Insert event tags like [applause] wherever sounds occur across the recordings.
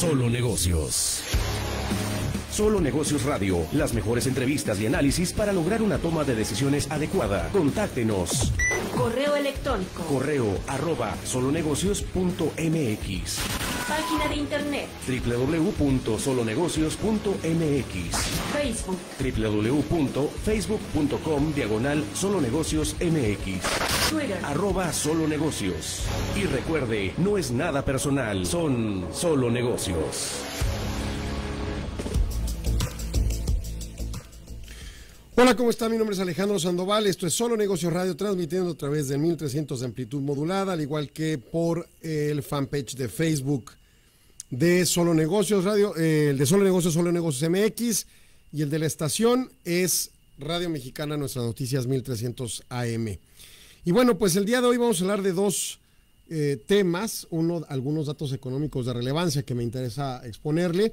Solo Negocios. Solo Negocios Radio, las mejores entrevistas y análisis para lograr una toma de decisiones adecuada. Contáctenos. Correo electrónico. Correo arroba solonegocios.mx. Página de internet. www.solonegocios.mx. Facebook. www.facebook.com diagonal solonegociosmx. Twitter. Arroba solo negocios. Y recuerde, no es nada personal, son solo negocios. Hola, ¿cómo está? Mi nombre es Alejandro Sandoval. Esto es Solo Negocios Radio, transmitiendo a través de 1300 de amplitud modulada, al igual que por el fanpage de Facebook de Solo Negocios Radio, eh, el de Solo Negocios, Solo Negocios MX, y el de la estación es Radio Mexicana, Nuestras Noticias 1300 AM. Y bueno, pues el día de hoy vamos a hablar de dos eh, temas, uno, algunos datos económicos de relevancia que me interesa exponerle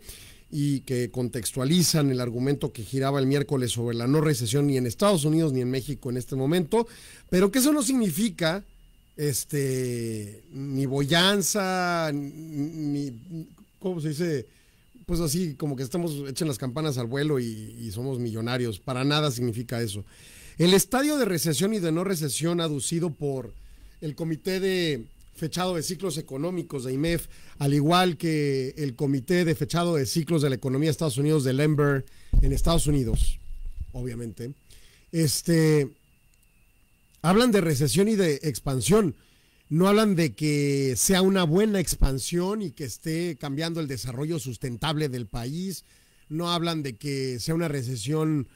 y que contextualizan el argumento que giraba el miércoles sobre la no recesión ni en Estados Unidos ni en México en este momento, pero que eso no significa este ni boyanza, ni, ¿cómo se dice? Pues así, como que estamos echen las campanas al vuelo y, y somos millonarios. Para nada significa eso. El estadio de recesión y de no recesión aducido por el Comité de Fechado de Ciclos Económicos de IMEF, al igual que el Comité de Fechado de Ciclos de la Economía de Estados Unidos de Lember en Estados Unidos, obviamente, este, hablan de recesión y de expansión. No hablan de que sea una buena expansión y que esté cambiando el desarrollo sustentable del país. No hablan de que sea una recesión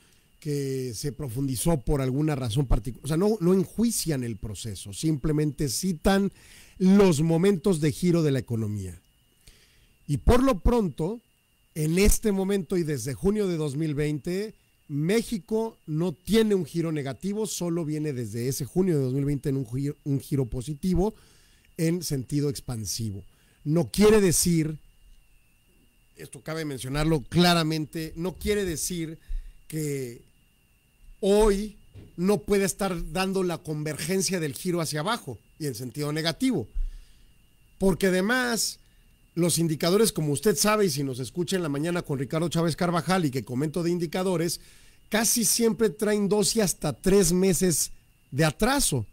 que se profundizó por alguna razón particular. O sea, no, no enjuician el proceso, simplemente citan los momentos de giro de la economía. Y por lo pronto, en este momento y desde junio de 2020, México no tiene un giro negativo, solo viene desde ese junio de 2020 en un un giro positivo en sentido expansivo. No quiere decir, esto cabe mencionarlo claramente, no quiere decir que hoy no puede estar dando la convergencia del giro hacia abajo y en sentido negativo. Porque además, los indicadores, como usted sabe, y si nos escucha en la mañana con Ricardo Chávez Carvajal y que comento de indicadores, casi siempre traen dos y hasta tres meses de atraso.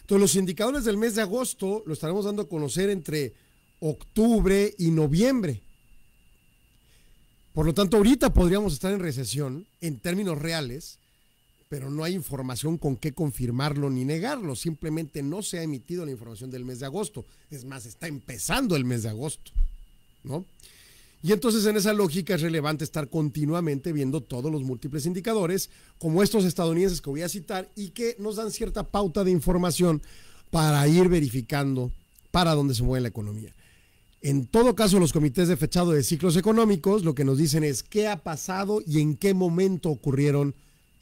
Entonces, los indicadores del mes de agosto lo estaremos dando a conocer entre octubre y noviembre. Por lo tanto, ahorita podríamos estar en recesión en términos reales, pero no hay información con qué confirmarlo ni negarlo. Simplemente no se ha emitido la información del mes de agosto. Es más, está empezando el mes de agosto, ¿no? Y entonces en esa lógica es relevante estar continuamente viendo todos los múltiples indicadores, como estos estadounidenses que voy a citar, y que nos dan cierta pauta de información para ir verificando para dónde se mueve la economía. En todo caso, los comités de fechado de ciclos económicos lo que nos dicen es qué ha pasado y en qué momento ocurrieron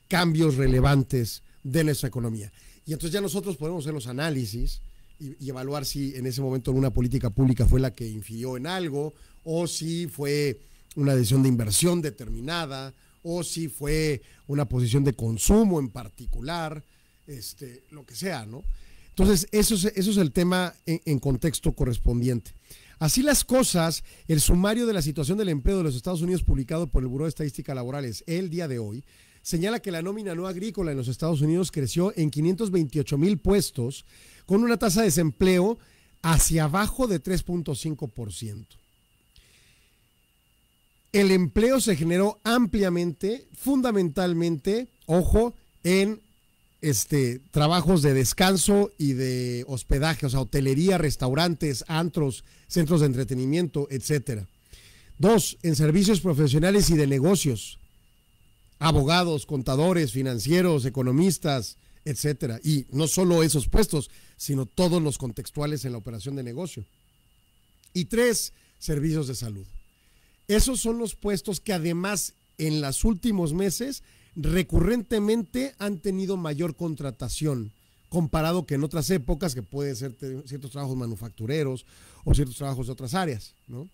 cambios relevantes de nuestra economía. Y entonces ya nosotros podemos hacer los análisis y, evaluar si en ese momento alguna política pública fue la que infirió en algo, o si fue una decisión de inversión determinada, o si fue una posición de consumo en particular, este, lo que sea, ¿no? Entonces, eso es, eso es el tema en, en contexto correspondiente. Así las cosas, el sumario de la situación del empleo de los Estados Unidos publicado por el Buró de Estadística Laborales el día de hoy señala que la nómina no agrícola en los Estados Unidos creció en 528 mil puestos con una tasa de desempleo hacia abajo de 3.5%. El empleo se generó ampliamente, fundamentalmente, ojo, en este, trabajos de descanso y de hospedaje, o sea, hotelería, restaurantes, antros, centros de entretenimiento, etcétera. Dos, en servicios profesionales y de negocios, abogados, contadores, financieros, economistas, etcétera. Y no solo esos puestos, sino todos los contextuales en la operación de negocio. Y tres, servicios de salud. Esos son los puestos que además en los últimos meses recurrentemente han tenido mayor contratación comparado que en otras épocas, que puede ser ciertos trabajos manufactureros o ciertos trabajos de otras áreas, ¿no?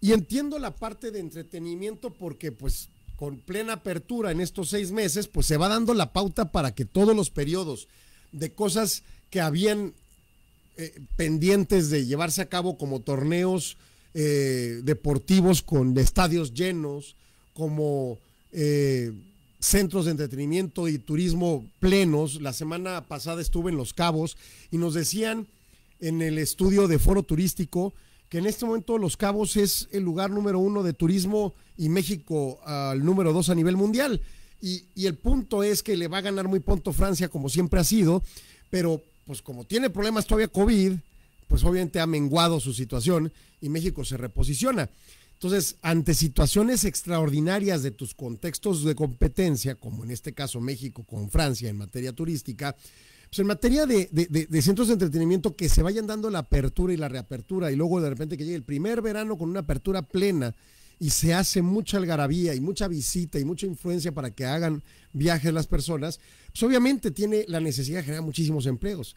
Y entiendo la parte de entretenimiento porque pues con plena apertura en estos seis meses, pues se va dando la pauta para que todos los periodos de cosas que habían eh, pendientes de llevarse a cabo como torneos eh, deportivos con estadios llenos, como eh, centros de entretenimiento y turismo plenos. La semana pasada estuve en Los Cabos y nos decían en el estudio de foro turístico que en este momento Los Cabos es el lugar número uno de turismo y México al número dos a nivel mundial. Y, y, el punto es que le va a ganar muy pronto Francia, como siempre ha sido, pero pues como tiene problemas todavía COVID, pues obviamente ha menguado su situación y México se reposiciona. Entonces, ante situaciones extraordinarias de tus contextos de competencia, como en este caso México con Francia en materia turística, pues en materia de, centros de entretenimiento que se vayan dando la apertura y la reapertura y luego de repente que llegue el primer verano con una apertura plena y se hace mucha algarabía y mucha visita y mucha influencia para que hagan viajes las personas, pues obviamente tiene la necesidad de generar muchísimos empleos.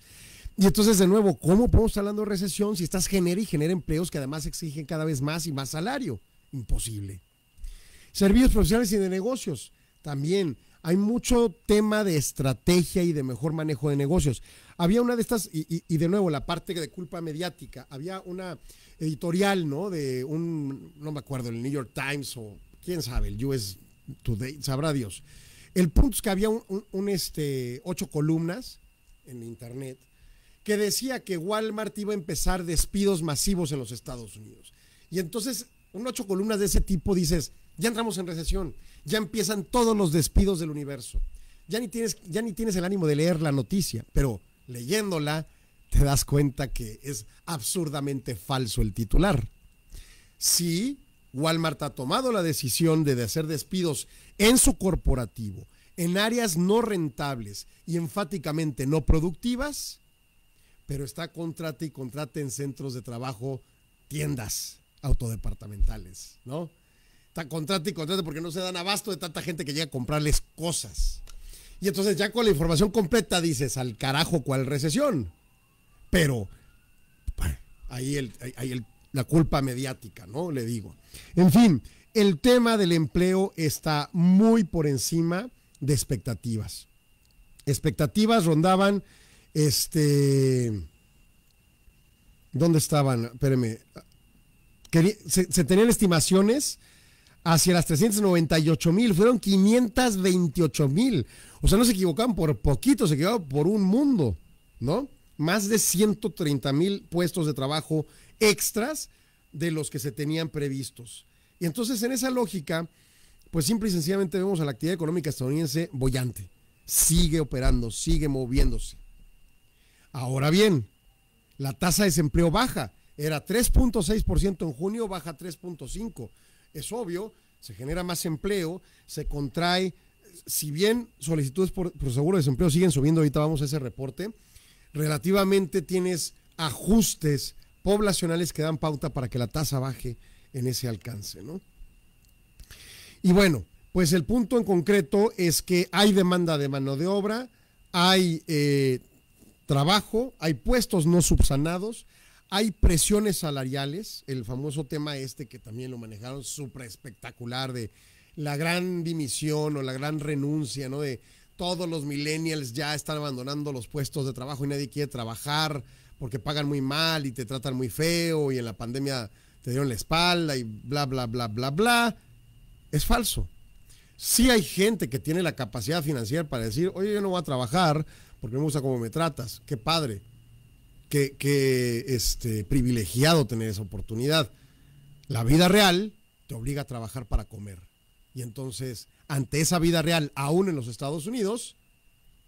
Y entonces, de nuevo, ¿cómo podemos estar hablando de recesión si estás genera y genera empleos que además exigen cada vez más y más salario? Imposible. Servicios profesionales y de negocios, también. Hay mucho tema de estrategia y de mejor manejo de negocios. Había una de estas, y, de nuevo, la parte de culpa mediática, había una editorial, ¿no? De un, no me acuerdo, el New York Times o quién sabe, el US Today, sabrá Dios. El punto es que había un este, ocho columnas en internet que decía que Walmart iba a empezar despidos masivos en los Estados Unidos. Y entonces, un ocho columnas de ese tipo dices, ya entramos en recesión, ya empiezan todos los despidos del universo. Ya ni tienes, ya ni tienes el ánimo de leer la noticia, pero leyéndola te das cuenta que es absurdamente falso el titular. Sí, Walmart ha tomado la decisión de hacer despidos en su corporativo, en áreas no rentables y enfáticamente no productivas, pero está contrata y contrata en centros de trabajo tiendas autodepartamentales, ¿no? Está contrata y contrata porque no se dan abasto de tanta gente que llega a comprarles cosas. Y entonces ya con la información completa dices, al carajo, ¿cuál recesión? Pero ahí, el, ahí el, la culpa mediática, ¿no? Le digo. En fin, el tema del empleo está muy por encima de expectativas. Expectativas rondaban este. ¿Dónde estaban? Espérenme. Se, se, tenían estimaciones hacia las 398 mil, fueron 528 mil. O sea, no se equivocaban por poquito, se equivocaban por un mundo, ¿no? Más de 130 mil puestos de trabajo extras de los que se tenían previstos. Y entonces, en esa lógica, pues simple y sencillamente vemos a la actividad económica estadounidense bollante. Sigue operando, sigue moviéndose. Ahora bien, la tasa de desempleo baja. Era 3.6% en junio, baja 3.5%. Es obvio, se genera más empleo, se contrae. Si bien solicitudes por, por, seguro de desempleo siguen subiendo, ahorita vamos a ese reporte, relativamente tienes ajustes poblacionales que dan pauta para que la tasa baje en ese alcance, ¿no? Y bueno, pues el punto en concreto es que hay demanda de mano de obra, hay eh, trabajo, hay puestos no subsanados, hay presiones salariales, el famoso tema este que también lo manejaron súper espectacular de la gran dimisión o la gran renuncia, ¿no? De todos los millennials ya están abandonando los puestos de trabajo y nadie quiere trabajar porque pagan muy mal y te tratan muy feo y en la pandemia te dieron la espalda y bla, bla, bla, bla, bla. Es falso. Sí hay gente que tiene la capacidad financiera para decir, oye, yo no voy a trabajar porque me gusta cómo me tratas. Qué padre. Qué, qué este, privilegiado tener esa oportunidad. La vida real te obliga a trabajar para comer. Y entonces, ante esa vida real, aún en los Estados Unidos,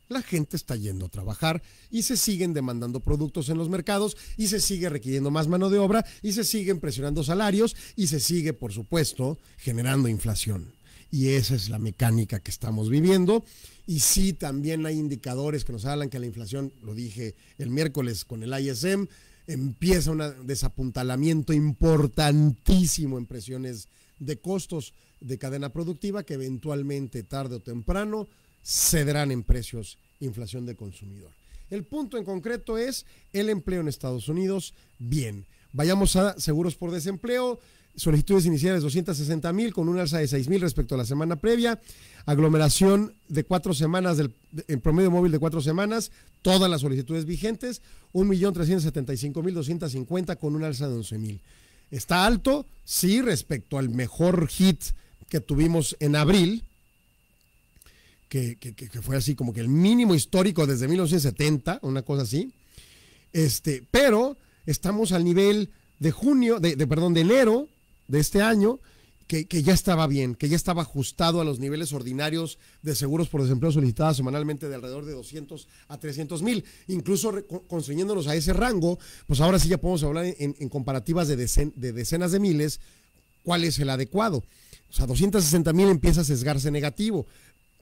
la gente está yendo a trabajar y se siguen demandando productos en los mercados y se sigue requiriendo más mano de obra y se siguen presionando salarios y se sigue, por supuesto, generando inflación. Y esa es la mecánica que estamos viviendo. Y sí, también hay indicadores que nos hablan que la inflación, lo dije el miércoles con el ISM, empieza un desapuntalamiento importantísimo en presiones de costos de cadena productiva que eventualmente, tarde o temprano, cederán en precios inflación de consumidor. El punto en concreto es el empleo en Estados Unidos, bien. Vayamos a seguros por desempleo solicitudes iniciales 260 mil con un alza de 6 mil respecto a la semana previa, aglomeración de cuatro semanas, del, en promedio móvil de cuatro semanas, todas las solicitudes vigentes, 1.375.250 con un alza de 11 mil. Está alto, sí, respecto al mejor hit que tuvimos en abril, que, que, fue así como que el mínimo histórico desde 1970, una cosa así. Este, pero estamos al nivel de junio, de perdón, de enero de este año, que, que, ya estaba bien, que ya estaba ajustado a los niveles ordinarios de seguros por desempleo solicitados semanalmente de alrededor de 200 a 300 mil. Incluso constriñéndonos a ese rango, pues ahora sí ya podemos hablar en, en comparativas de, decen, de, decenas de miles, cuál es el adecuado. O sea, 260 mil empieza a sesgarse negativo,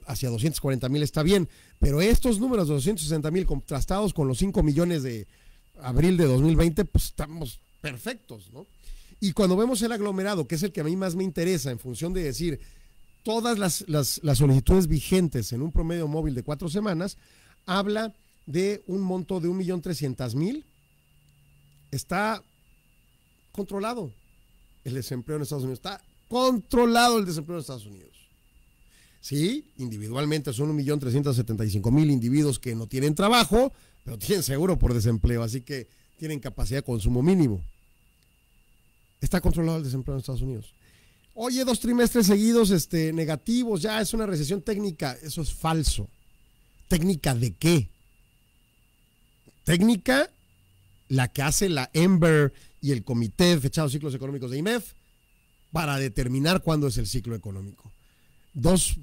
hacia 240 mil está bien, pero estos números de 260 mil contrastados con los 5 millones de abril de 2020, pues estamos perfectos, ¿no? Y cuando vemos el aglomerado, que es el que a mí más me interesa en función de decir todas las, las, solicitudes vigentes en un promedio móvil de cuatro semanas, habla de un monto de 1.300.000. Está controlado el desempleo en Estados Unidos. Está controlado el desempleo en Estados Unidos. Sí, individualmente son 1.375.000 individuos que no tienen trabajo, pero tienen seguro por desempleo, así que tienen capacidad de consumo mínimo. Está controlado el desempleo en Estados Unidos. Oye, dos trimestres seguidos este, negativos, ya es una recesión técnica. Eso es falso. ¿Técnica de qué? Técnica la que hace la Ember y el Comité de Fechados Ciclos Económicos de IMEF para determinar cuándo es el ciclo económico. Dos,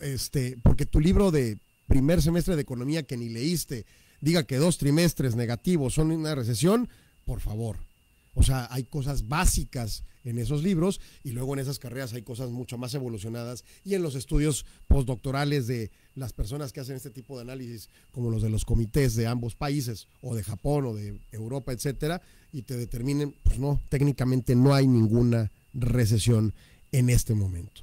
este, porque tu libro de primer semestre de economía que ni leíste diga que dos trimestres negativos son una recesión, por favor, o sea, hay cosas básicas en esos libros y luego en esas carreras hay cosas mucho más evolucionadas y en los estudios postdoctorales de las personas que hacen este tipo de análisis, como los de los comités de ambos países o de Japón o de Europa, etcétera, y te determinen, pues no, técnicamente no hay ninguna recesión en este momento.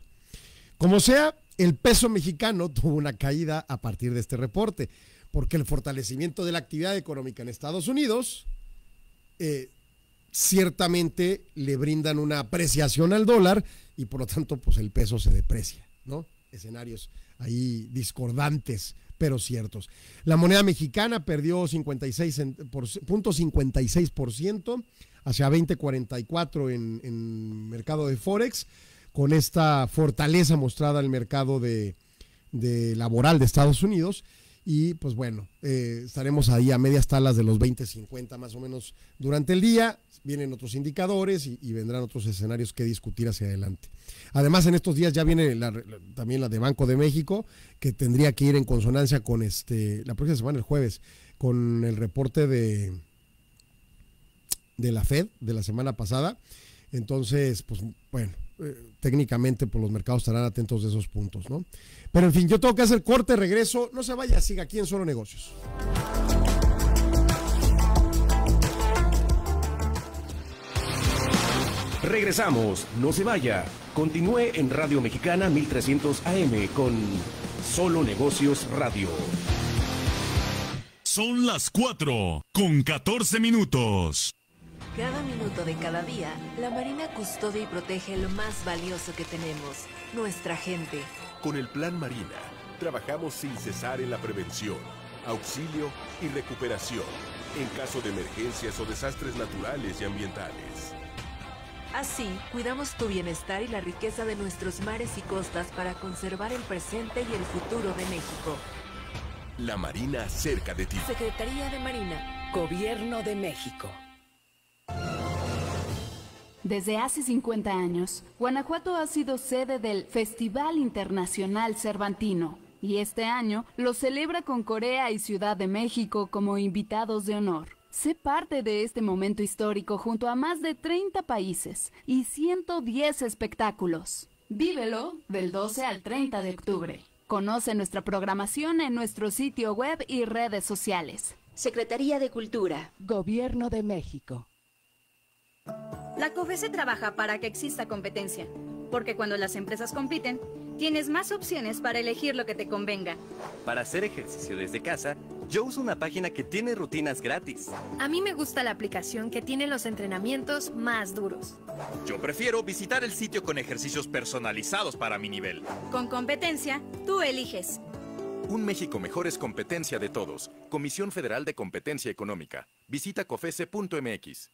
Como sea, el peso mexicano [laughs] tuvo una caída a partir de este reporte, porque el fortalecimiento de la actividad económica en Estados Unidos eh, ciertamente le brindan una apreciación al dólar y por lo tanto pues el peso se deprecia, ¿no? Escenarios ahí discordantes, pero ciertos. La moneda mexicana perdió 56 por, punto 56% hacia 20.44 en, en mercado de Forex, con esta fortaleza mostrada el mercado de, de laboral de Estados Unidos y pues bueno, eh, estaremos ahí a medias talas de los 20-50 más o menos durante el día. Vienen otros indicadores y, vendrán otros escenarios que discutir hacia adelante. Además, en estos días ya viene también la de Banco de México, que tendría que ir en consonancia con este, la próxima semana, el jueves, con el reporte de, de la Fed de la semana pasada. Entonces, pues bueno, eh, técnicamente pues los mercados estarán atentos de esos puntos, ¿no? Pero en fin, yo tengo que hacer corte, regreso. No se vaya, siga aquí en Solo Negocios. Regresamos, no se vaya. Continúe en Radio Mexicana 1300 AM con Solo Negocios Radio. Son las 4 con 14 minutos. Cada minuto de cada día, la Marina custodia y protege lo más valioso que tenemos, nuestra gente. Con el Plan Marina, trabajamos sin cesar en la prevención, auxilio y recuperación en caso de emergencias o desastres naturales y ambientales. Así, cuidamos tu bienestar y la riqueza de nuestros mares y costas para conservar el presente y el futuro de México. La Marina cerca de ti. Secretaría de Marina. Gobierno de México. Desde hace 50 años, Guanajuato ha sido sede del Festival Internacional Cervantino y este año lo celebra con Corea y Ciudad de México como invitados de honor. Sé parte de este momento histórico junto a más de 30 países y 110 espectáculos. Vívelo del 12 al 30 de octubre. Conoce nuestra programación en nuestro sitio web y redes sociales. Secretaría de Cultura. Gobierno de México. La COFESE trabaja para que exista competencia, porque cuando las empresas compiten, tienes más opciones para elegir lo que te convenga. Para hacer ejercicio desde casa, yo uso una página que tiene rutinas gratis. A mí me gusta la aplicación que tiene los entrenamientos más duros. Yo prefiero visitar el sitio con ejercicios personalizados para mi nivel. Con competencia, tú eliges. Un México mejor es competencia de todos. Comisión Federal de Competencia Económica. Visita cofese.mx.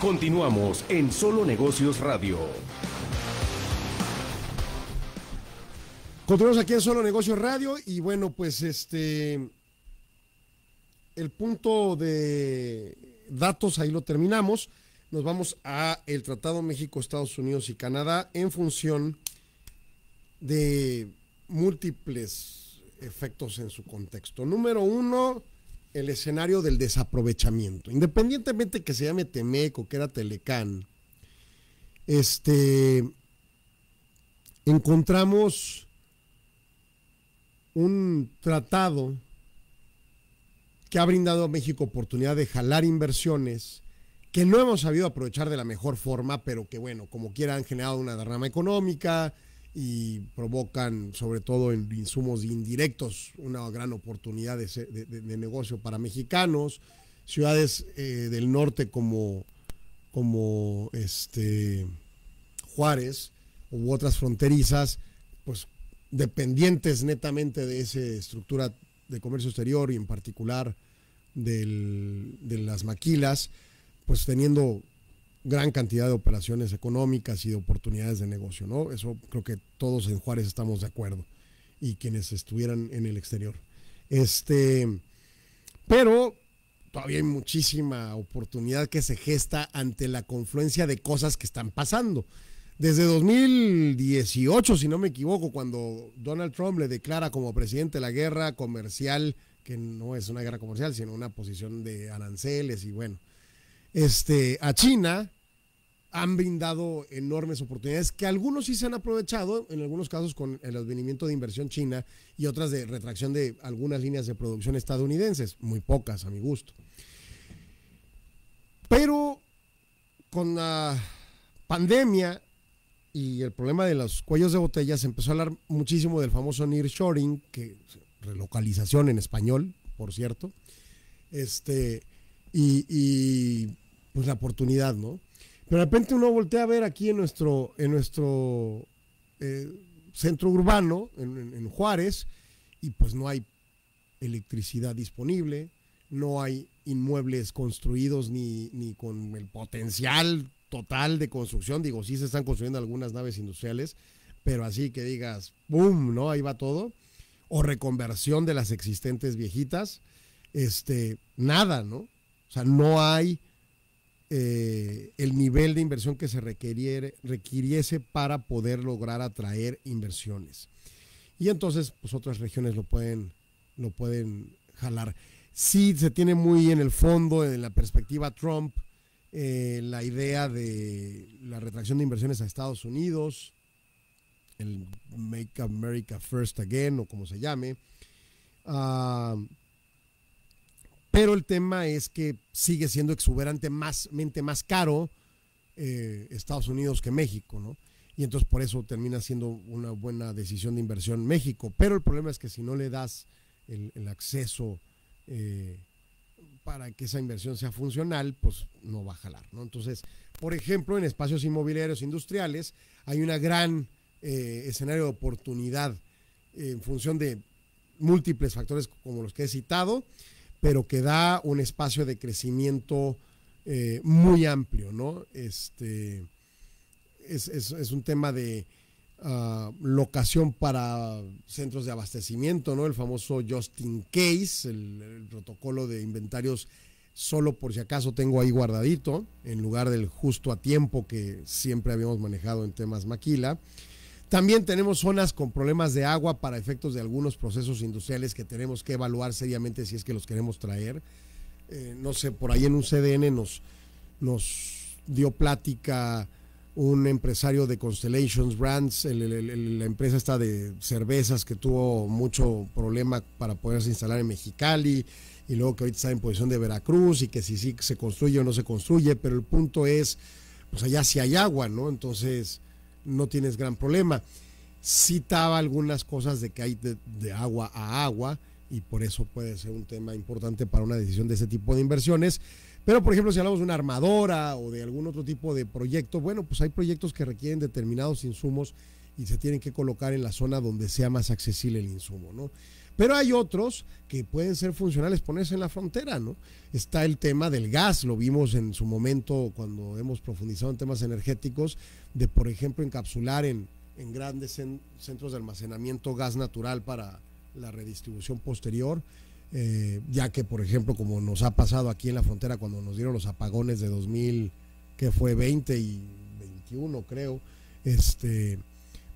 Continuamos en Solo Negocios Radio. Continuamos aquí en Solo Negocios Radio y bueno, pues este el punto de datos ahí lo terminamos. Nos vamos a el Tratado México, Estados Unidos y Canadá en función de múltiples efectos en su contexto. Número uno, el escenario del desaprovechamiento. Independientemente que se llame Temec o que era Telecán, este, encontramos un tratado que ha brindado a México oportunidad de jalar inversiones que no hemos sabido aprovechar de la mejor forma, pero que bueno, como quiera han generado una derrama económica y provocan sobre todo en insumos indirectos una gran oportunidad de, negocio para mexicanos, ciudades eh, del norte como, como este, Juárez u otras fronterizas, pues dependientes netamente de esa estructura de comercio exterior y en particular de las maquilas, pues teniendo gran cantidad de operaciones económicas y de oportunidades de negocio, ¿no? Eso creo que todos en Juárez estamos de acuerdo y quienes estuvieran en el exterior. Este, pero todavía hay muchísima oportunidad que se gesta ante la confluencia de cosas que están pasando. Desde 2018, si no me equivoco, cuando Donald Trump le declara como presidente la guerra comercial, que no es una guerra comercial, sino una posición de aranceles y bueno, este, a China, han brindado enormes oportunidades que algunos sí se han aprovechado, en algunos casos con el advenimiento de inversión china y otras de retracción de algunas líneas de producción estadounidenses, muy pocas a mi gusto. Pero con la pandemia y el problema de los cuellos de botella, se empezó a hablar muchísimo del famoso nearshoring, que relocalización en español, por cierto, este, y, pues la oportunidad, ¿no? Pero de repente uno voltea a ver aquí en nuestro, en nuestro eh, centro urbano, en, Juárez, y pues no hay electricidad disponible, no hay inmuebles construidos ni, ni con el potencial total de construcción. Digo, sí se están construyendo algunas naves industriales, pero así que digas, ¡boom! ¿No? Ahí va todo. O reconversión de las existentes viejitas. Este, nada, ¿no? O sea, no hay eh, el nivel de inversión que se requiriese para poder lograr atraer inversiones. Y entonces, pues otras regiones lo pueden, lo pueden jalar. Sí se tiene muy en el fondo, en la perspectiva Trump, eh, la idea de la retracción de inversiones a Estados Unidos, el Make America First Again o como se llame. Ah, pero el tema es que sigue siendo exuberantemente más caro eh, Estados Unidos que México, ¿no? Y entonces por eso termina siendo una buena decisión de inversión México. Pero el problema es que si no le das el, acceso eh, para que esa inversión sea funcional, pues no va a jalar, ¿no? Entonces, por ejemplo, en espacios inmobiliarios industriales hay una gran eh, escenario de oportunidad en función de múltiples factores como los que he citado, pero que da un espacio de crecimiento eh, muy amplio, ¿no? Este, es un tema de Ah, locación para centros de abastecimiento, ¿no? El famoso Justin Case, el, protocolo de inventarios solo por si acaso tengo ahí guardadito, en lugar del justo a tiempo que siempre habíamos manejado en temas maquila. También tenemos zonas con problemas de agua para efectos de algunos procesos industriales que tenemos que evaluar seriamente si es que los queremos traer. Eh, no sé, por ahí en un CDN nos, nos dio plática un empresario de Constellations Brands, la empresa está de cervezas que tuvo mucho problema para poderse instalar en Mexicali y luego que ahorita está en posición de Veracruz y que si sí se construye o no se construye, pero el punto es, pues allá sí hay agua, ¿no? Entonces no tienes gran problema. Citaba algunas cosas de que hay de agua a agua y por eso puede ser un tema importante para una decisión de ese tipo de inversiones pero, por ejemplo, si hablamos de una armadora o de algún otro tipo de proyecto, bueno, pues hay proyectos que requieren determinados insumos y se tienen que colocar en la zona donde sea más accesible el insumo, ¿no? Pero hay otros que pueden ser funcionales ponerse en la frontera, ¿no? Está el tema del gas, lo vimos en su momento cuando hemos profundizado en temas energéticos, de por ejemplo encapsular en, en grandes centros de almacenamiento gas natural para la redistribución posterior. Eh, ya que, por ejemplo, como nos ha pasado aquí en la frontera cuando nos dieron los apagones de 2000, que fue 20 y 21, creo, este,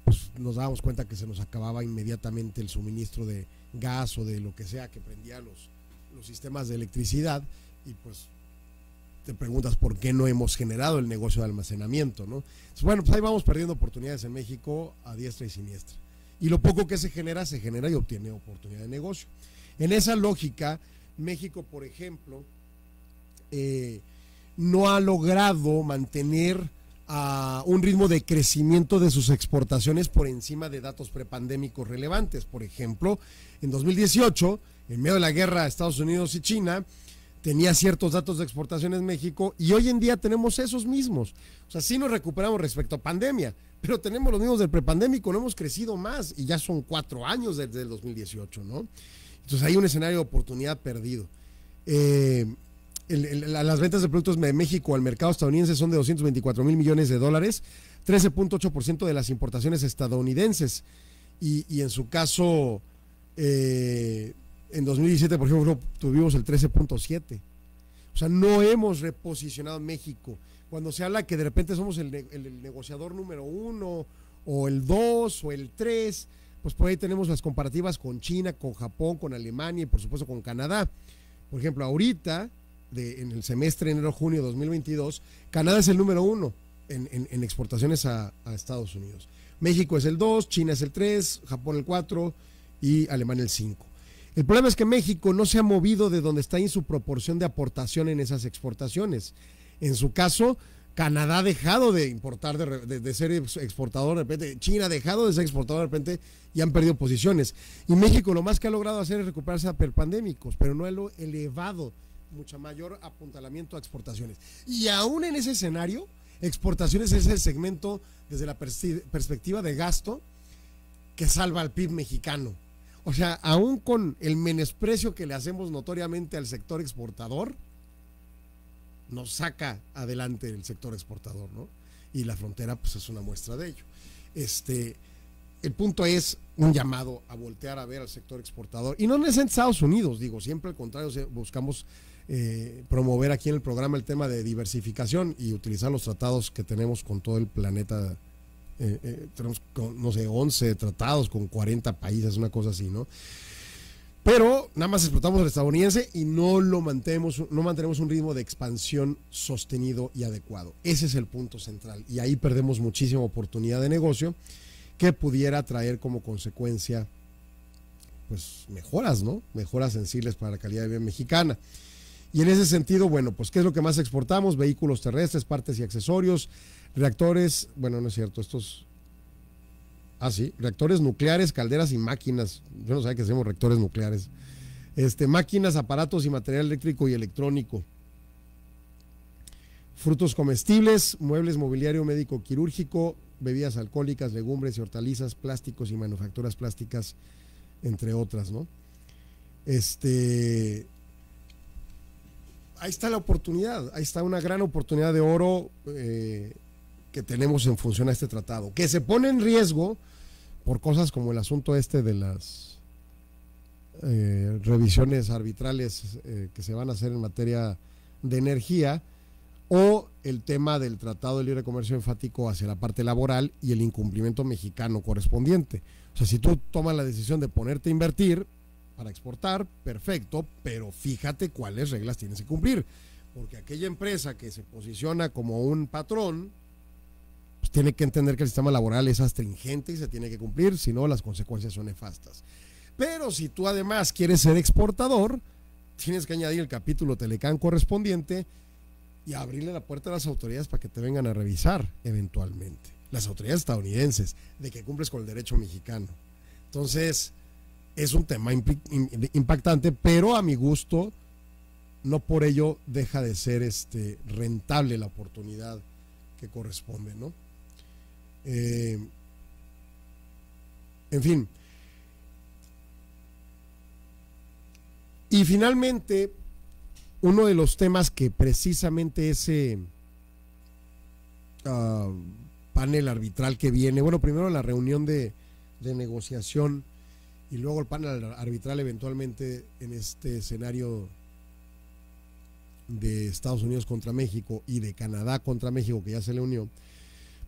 pues nos dábamos cuenta que se nos acababa inmediatamente el suministro de gas o de lo que sea que prendía los, los sistemas de electricidad y pues te preguntas por qué no hemos generado el negocio de almacenamiento, ¿no? bueno, pues ahí vamos perdiendo oportunidades en México a diestra y siniestra. Y lo poco que se genera, se genera y obtiene oportunidad de negocio. En esa lógica, México, por ejemplo, eh, no ha logrado mantener a un ritmo de crecimiento de sus exportaciones por encima de datos prepandémicos relevantes. Por ejemplo, en 2018, en medio de la guerra Estados Unidos y China, tenía ciertos datos de exportaciones México y hoy en día tenemos esos mismos. O sea, sí nos recuperamos respecto a pandemia, pero tenemos los mismos del prepandémico, no hemos crecido más y ya son cuatro años desde el 2018, ¿no? Entonces hay un escenario de oportunidad perdido. Eh, las ventas de productos de México al mercado estadounidense son de 224 mil millones de dólares, 13.8% de las importaciones estadounidenses. Y, en su caso, eh, en 2017, por ejemplo, tuvimos el 13.7. O sea, no hemos reposicionado México. Cuando se habla que de repente somos el, el negociador número uno, o el dos, o el tres, pues por ahí tenemos las comparativas con China, con Japón, con Alemania y por supuesto con Canadá. Por ejemplo, ahorita, de, en el semestre enero-junio 2022, Canadá es el número uno en, exportaciones a, Estados Unidos. México es el 2, China es el 3, Japón el 4 y Alemania el 5. El problema es que México no se ha movido de donde está en su proporción de aportación en esas exportaciones. En su caso, Canadá ha dejado de importar, de, ser exportador de repente, China ha dejado de ser exportador de repente y han perdido posiciones. Y México lo más que ha logrado hacer es recuperarse a perpandémicos, pero no ha elevado mucho mayor apuntalamiento a exportaciones. Y aún en ese escenario, exportaciones es el segmento desde la perspectiva de gasto que salva al PIB mexicano. O sea, aún con el menosprecio que le hacemos notoriamente al sector exportador, nos saca adelante el sector exportador, ¿no? Y la frontera, pues es una muestra de ello. Este, el punto es un llamado a voltear a ver al sector exportador. Y no en Estados Unidos, digo, siempre al contrario, buscamos eh, promover aquí en el programa el tema de diversificación y utilizar los tratados que tenemos con todo el planeta. Eh, eh, tenemos, no sé, 11 tratados con 40 países, una cosa así, ¿no? Pero nada más explotamos al estadounidense y no lo mantenemos, no mantenemos un ritmo de expansión sostenido y adecuado. Ese es el punto central. Y ahí perdemos muchísima oportunidad de negocio que pudiera traer como consecuencia pues mejoras, ¿no? Mejoras sensibles para la calidad de vida mexicana. Y en ese sentido, bueno, pues ¿qué es lo que más exportamos? Vehículos terrestres, partes y accesorios, reactores, bueno, no es cierto, estos Ah, sí, reactores nucleares, calderas y máquinas. Yo no sabía que hacemos reactores nucleares. Este, máquinas, aparatos y material eléctrico y electrónico. Frutos comestibles, muebles, mobiliario médico quirúrgico, bebidas alcohólicas, legumbres y hortalizas, plásticos y manufacturas plásticas, entre otras, ¿no? Este. Ahí está la oportunidad, ahí está una gran oportunidad de oro eh, que tenemos en función a este tratado, que se pone en riesgo por cosas como el asunto este de las eh, revisiones arbitrales eh, que se van a hacer en materia de energía o el tema del Tratado de Libre Comercio enfático hacia la parte laboral y el incumplimiento mexicano correspondiente. O sea, si tú tomas la decisión de ponerte a invertir para exportar, perfecto, pero fíjate cuáles reglas tienes que cumplir. Porque aquella empresa que se posiciona como un patrón, pues tiene que entender que el sistema laboral es astringente y se tiene que cumplir, si no las consecuencias son nefastas. Pero si tú además quieres ser exportador, tienes que añadir el capítulo Telecán correspondiente y abrirle la puerta a las autoridades para que te vengan a revisar eventualmente. Las autoridades estadounidenses, de que cumples con el derecho mexicano. Entonces, es un tema impactante, pero a mi gusto, no por ello deja de ser este, rentable la oportunidad que corresponde, ¿no? Eh, en fin, Y finalmente, uno de los temas que precisamente ese ah, panel arbitral que viene, bueno, primero la reunión de, de negociación y luego el panel arbitral eventualmente en este escenario de Estados Unidos contra México y de Canadá contra México, que ya se le unió,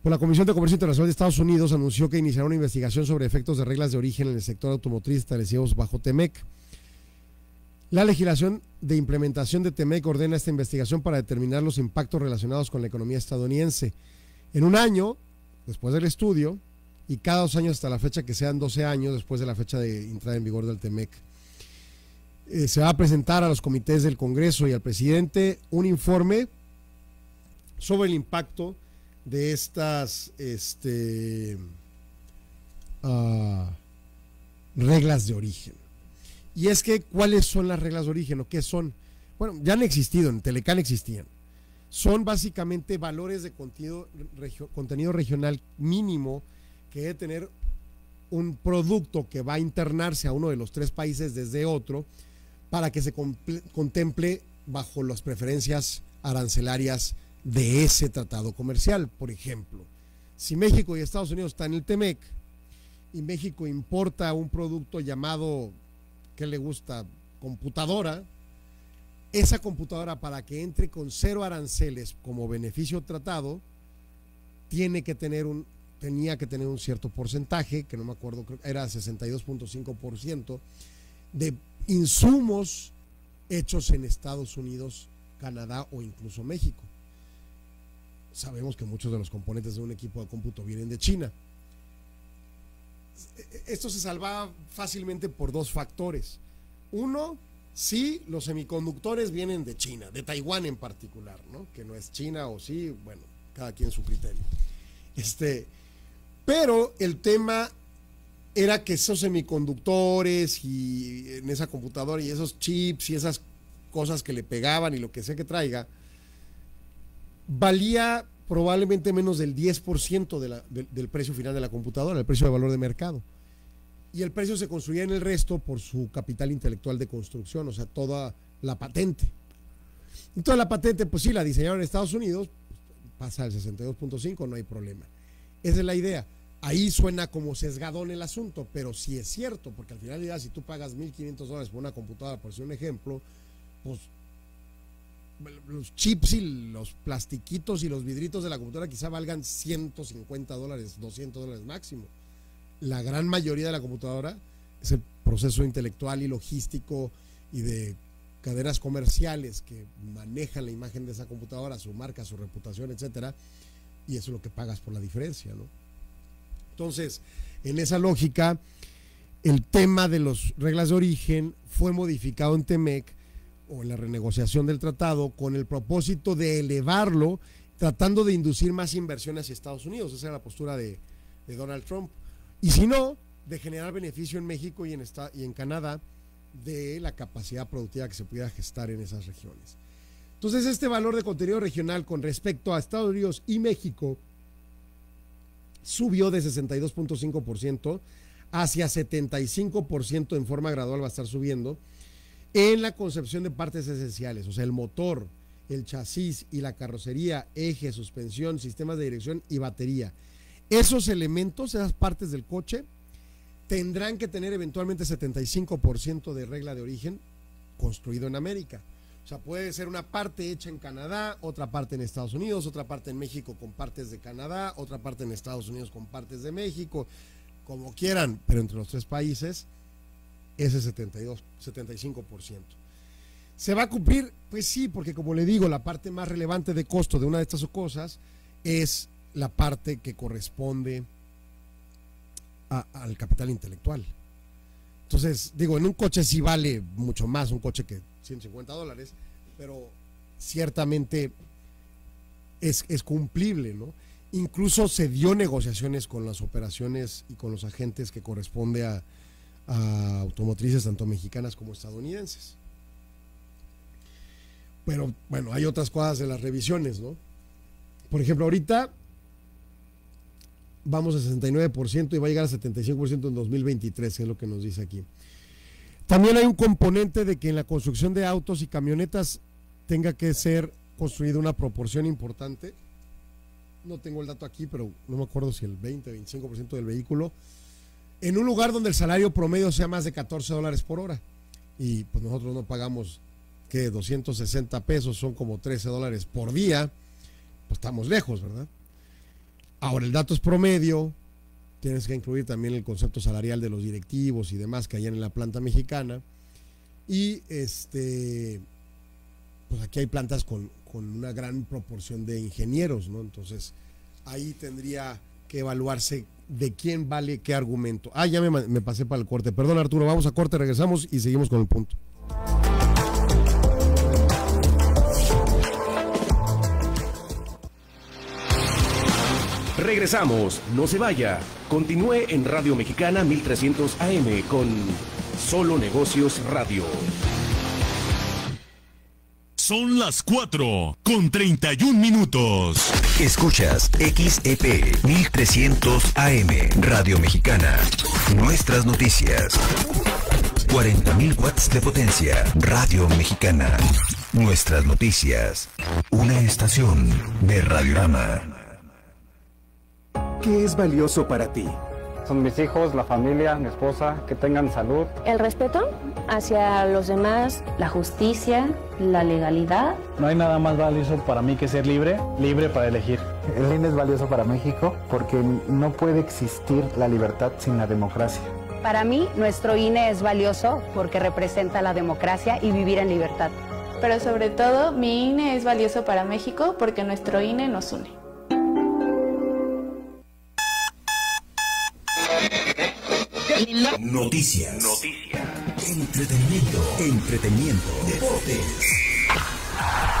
pues la Comisión de Comercio Internacional de Estados Unidos anunció que iniciará una investigación sobre efectos de reglas de origen en el sector automotriz establecidos bajo TEMEC. La legislación de implementación de TEMEC ordena esta investigación para determinar los impactos relacionados con la economía estadounidense. En un año, después del estudio, y cada dos años hasta la fecha que sean 12 años después de la fecha de entrada en vigor del TEMEC. Eh, se va a presentar a los comités del Congreso y al presidente un informe sobre el impacto de estas este, ah, reglas de origen. Y es que, ¿cuáles son las reglas de origen o qué son? Bueno, ya han existido, en Telecan existían. Son básicamente valores de contenido, contenido regional mínimo que debe tener un producto que va a internarse a uno de los tres países desde otro para que se contemple bajo las preferencias arancelarias de ese tratado comercial. Por ejemplo, si México y Estados Unidos están en el TEMEC y México importa un producto llamado, ¿qué le gusta? Computadora, esa computadora para que entre con cero aranceles como beneficio tratado, tiene que tener un, tenía que tener un cierto porcentaje, que no me acuerdo, creo que era 62.5% de insumos hechos en Estados Unidos, Canadá o incluso México. Sabemos que muchos de los componentes de un equipo de cómputo vienen de China. Esto se salva fácilmente por dos factores. Uno, sí, los semiconductores vienen de China, de Taiwán en particular, ¿no? Que no es China o sí, bueno, cada quien su criterio. Este, pero el tema era que esos semiconductores y en esa computadora y esos chips y esas cosas que le pegaban y lo que sea que traiga, valía probablemente menos del 10% del precio final de la computadora, el precio de valor de mercado. Y el precio se construía en el resto por su capital intelectual de construcción, o sea, toda la patente. Toda la patente, pues sí, la diseñaron en Estados Unidos, pasa al 62.5, no hay problema. Esa es la idea. Ahí suena como sesgadón el asunto, pero sí es cierto, porque al final de si tú pagas 1.500 dólares por una computadora, por ser un ejemplo, pues los chips y los plastiquitos y los vidritos de la computadora quizá valgan 150 dólares, 200 dólares máximo. La gran mayoría de la computadora es el proceso intelectual y logístico y de cadenas comerciales que manejan la imagen de esa computadora, su marca, su reputación, etcétera, y eso es lo que pagas por la diferencia, ¿no? Entonces, en esa lógica, el tema de las reglas de origen fue modificado en TEMEC o en la renegociación del tratado con el propósito de elevarlo, tratando de inducir más inversión hacia Estados Unidos. Esa era la postura de, Donald Trump. Y si no, de generar beneficio en México y en, y en Canadá de la capacidad productiva que se pudiera gestar en esas regiones. Entonces, este valor de contenido regional con respecto a Estados Unidos y México subió de 62.5% hacia 75% en forma gradual va a estar subiendo en la concepción de partes esenciales, o sea, el motor, el chasis y la carrocería, eje, suspensión, sistemas de dirección y batería. Esos elementos, esas partes del coche, tendrán que tener eventualmente 75% de regla de origen construido en América. O sea, puede ser una parte hecha en Canadá, otra parte en Estados Unidos, otra parte en México con partes de Canadá, otra parte en Estados Unidos con partes de México, como quieran, pero entre los tres países ese 72, 75%. ¿Se va a cumplir? Pues sí, porque como le digo, la parte más relevante de costo de una de estas cosas es la parte que corresponde al capital intelectual. Entonces, digo, en un coche sí vale mucho más un coche que 150 dólares, pero ciertamente es, es cumplible, ¿no? Incluso se dio negociaciones con las operaciones y con los agentes que corresponde a, a automotrices tanto mexicanas como estadounidenses. Pero bueno, hay otras cosas de las revisiones, ¿no? Por ejemplo, ahorita vamos a 69% y va a llegar a 75% en 2023, es lo que nos dice aquí. También hay un componente de que en la construcción de autos y camionetas tenga que ser construida una proporción importante. No tengo el dato aquí, pero no me acuerdo si el 20, 25% del vehículo. En un lugar donde el salario promedio sea más de 14 dólares por hora. Y pues nosotros no pagamos que 260 pesos son como 13 dólares por día. Pues estamos lejos, ¿verdad? Ahora el dato es promedio. Tienes que incluir también el concepto salarial de los directivos y demás que hay en la planta mexicana. Y este pues aquí hay plantas con, una gran proporción de ingenieros, ¿no? Entonces, ahí tendría que evaluarse de quién vale qué argumento. Ah, ya me, me pasé para el corte. Perdón, Arturo, vamos a corte, regresamos y seguimos con el punto. Regresamos, no se vaya. Continúe en Radio Mexicana 1300 AM con Solo Negocios Radio. Son las 4 con 31 minutos. Escuchas XEP 1300 AM Radio Mexicana. Nuestras noticias. 40.000 watts de potencia. Radio Mexicana. Nuestras noticias. Una estación de Radiorama. ¿Qué es valioso para ti? Son mis hijos, la familia, mi esposa, que tengan salud. El respeto hacia los demás, la justicia, la legalidad. No hay nada más valioso para mí que ser libre, libre para elegir. El INE es valioso para México porque no puede existir la libertad sin la democracia. Para mí, nuestro INE es valioso porque representa la democracia y vivir en libertad. Pero sobre todo, mi INE es valioso para México porque nuestro INE nos une. Noticias. Noticias. Entretenimiento. Entretenimiento. Deportes.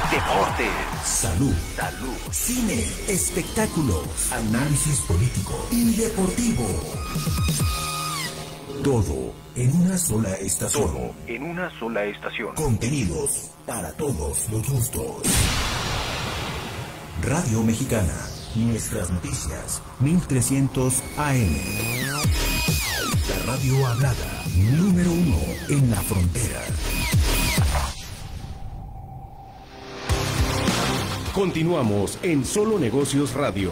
Deportes. Salud. Salud. Cine. Espectáculos. Análisis político y deportivo. Todo en una sola estación. Todo en una sola estación. Contenidos para todos los gustos. Radio Mexicana. Nuestras noticias. 1300 AM. La radio hablada, número uno en la frontera. Continuamos en Solo Negocios Radio.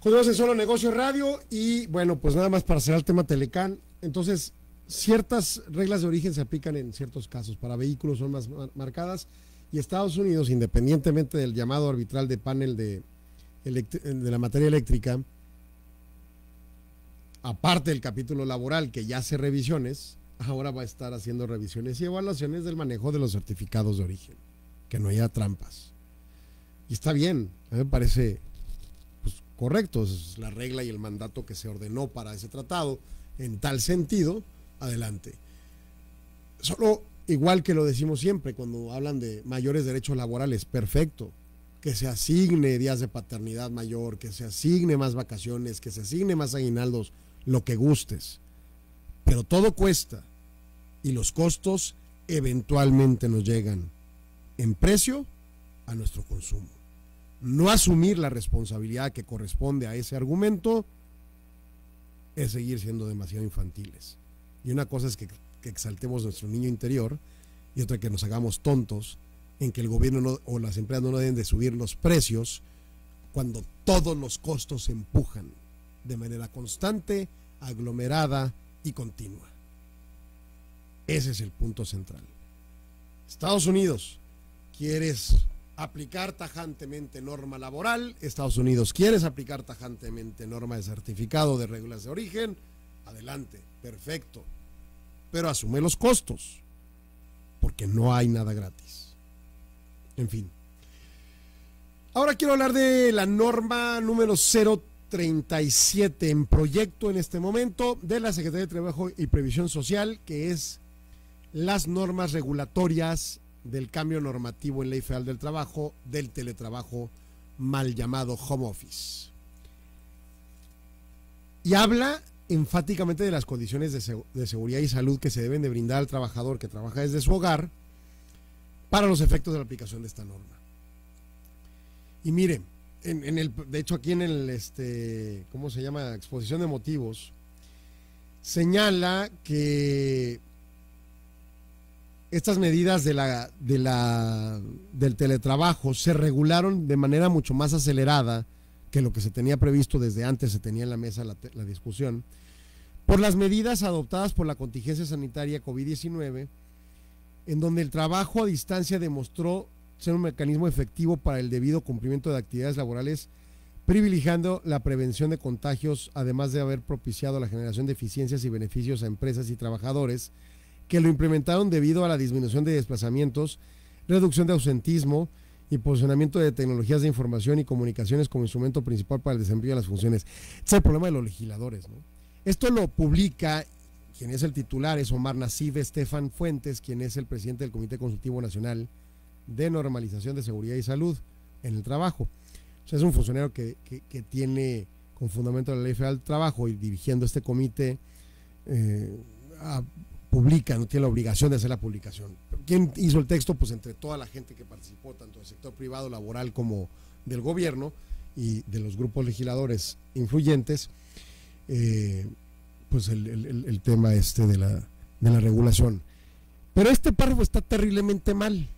Continuamos en Solo Negocios Radio y bueno, pues nada más para cerrar el tema Telecán. Entonces, ciertas reglas de origen se aplican en ciertos casos. Para vehículos son más marcadas y Estados Unidos, independientemente del llamado arbitral de panel de, de la materia eléctrica, aparte del capítulo laboral que ya hace revisiones, ahora va a estar haciendo revisiones y evaluaciones del manejo de los certificados de origen, que no haya trampas. Y está bien, a me parece pues, correcto, es la regla y el mandato que se ordenó para ese tratado. En tal sentido, adelante. Solo, igual que lo decimos siempre, cuando hablan de mayores derechos laborales, perfecto. Que se asigne días de paternidad mayor, que se asigne más vacaciones, que se asigne más aguinaldos lo que gustes, pero todo cuesta y los costos eventualmente nos llegan en precio a nuestro consumo. No asumir la responsabilidad que corresponde a ese argumento es seguir siendo demasiado infantiles. Y una cosa es que, exaltemos nuestro niño interior y otra que nos hagamos tontos en que el gobierno o las empresas no deben de subir los precios cuando todos los costos se empujan de manera constante, aglomerada y continua. Ese es el punto central. Estados Unidos, ¿quieres aplicar tajantemente norma laboral? Estados Unidos, ¿quieres aplicar tajantemente norma de certificado de reglas de origen? Adelante, perfecto. Pero asume los costos, porque no hay nada gratis. En fin. Ahora quiero hablar de la norma número 0 37 en proyecto en este momento de la Secretaría de Trabajo y Previsión Social, que es las normas regulatorias del cambio normativo en Ley Federal del Trabajo del teletrabajo mal llamado home office. Y habla enfáticamente de las condiciones de, de, seguridad y salud que se deben de brindar al trabajador que trabaja desde su hogar para los efectos de la aplicación de esta norma. Y miren, en, el, de hecho aquí en el, este, ¿cómo se llama? Exposición de motivos, señala que estas medidas de la, de la, del teletrabajo se regularon de manera mucho más acelerada que lo que se tenía previsto desde antes, se tenía en la mesa la, la discusión, por las medidas adoptadas por la contingencia sanitaria COVID-19, en donde el trabajo a distancia demostró ser un mecanismo efectivo para el debido cumplimiento de actividades laborales, privilegiando la prevención de contagios, además de haber propiciado la generación de eficiencias y beneficios a empresas y trabajadores, que lo implementaron debido a la disminución de desplazamientos, reducción de ausentismo y posicionamiento de tecnologías de información y comunicaciones como instrumento principal para el desempeño de las funciones. Este es el problema de los legisladores. ¿no? Esto lo publica, quien es el titular es Omar Nasif Estefan Fuentes, quien es el presidente del Comité Consultivo Nacional de Normalización de Seguridad y Salud en el Trabajo. O sea, es un funcionario que, que, que tiene con fundamento la Ley Federal del Trabajo y dirigiendo este comité. Eh, publica, no tiene la obligación de hacer la publicación. ¿Quién hizo el texto? Pues entre toda la gente que participó, tanto del sector privado, laboral como del gobierno y de los grupos legisladores influyentes, eh, pues el, el, el, tema este de la, de la regulación. Pero este párrafo está terriblemente mal,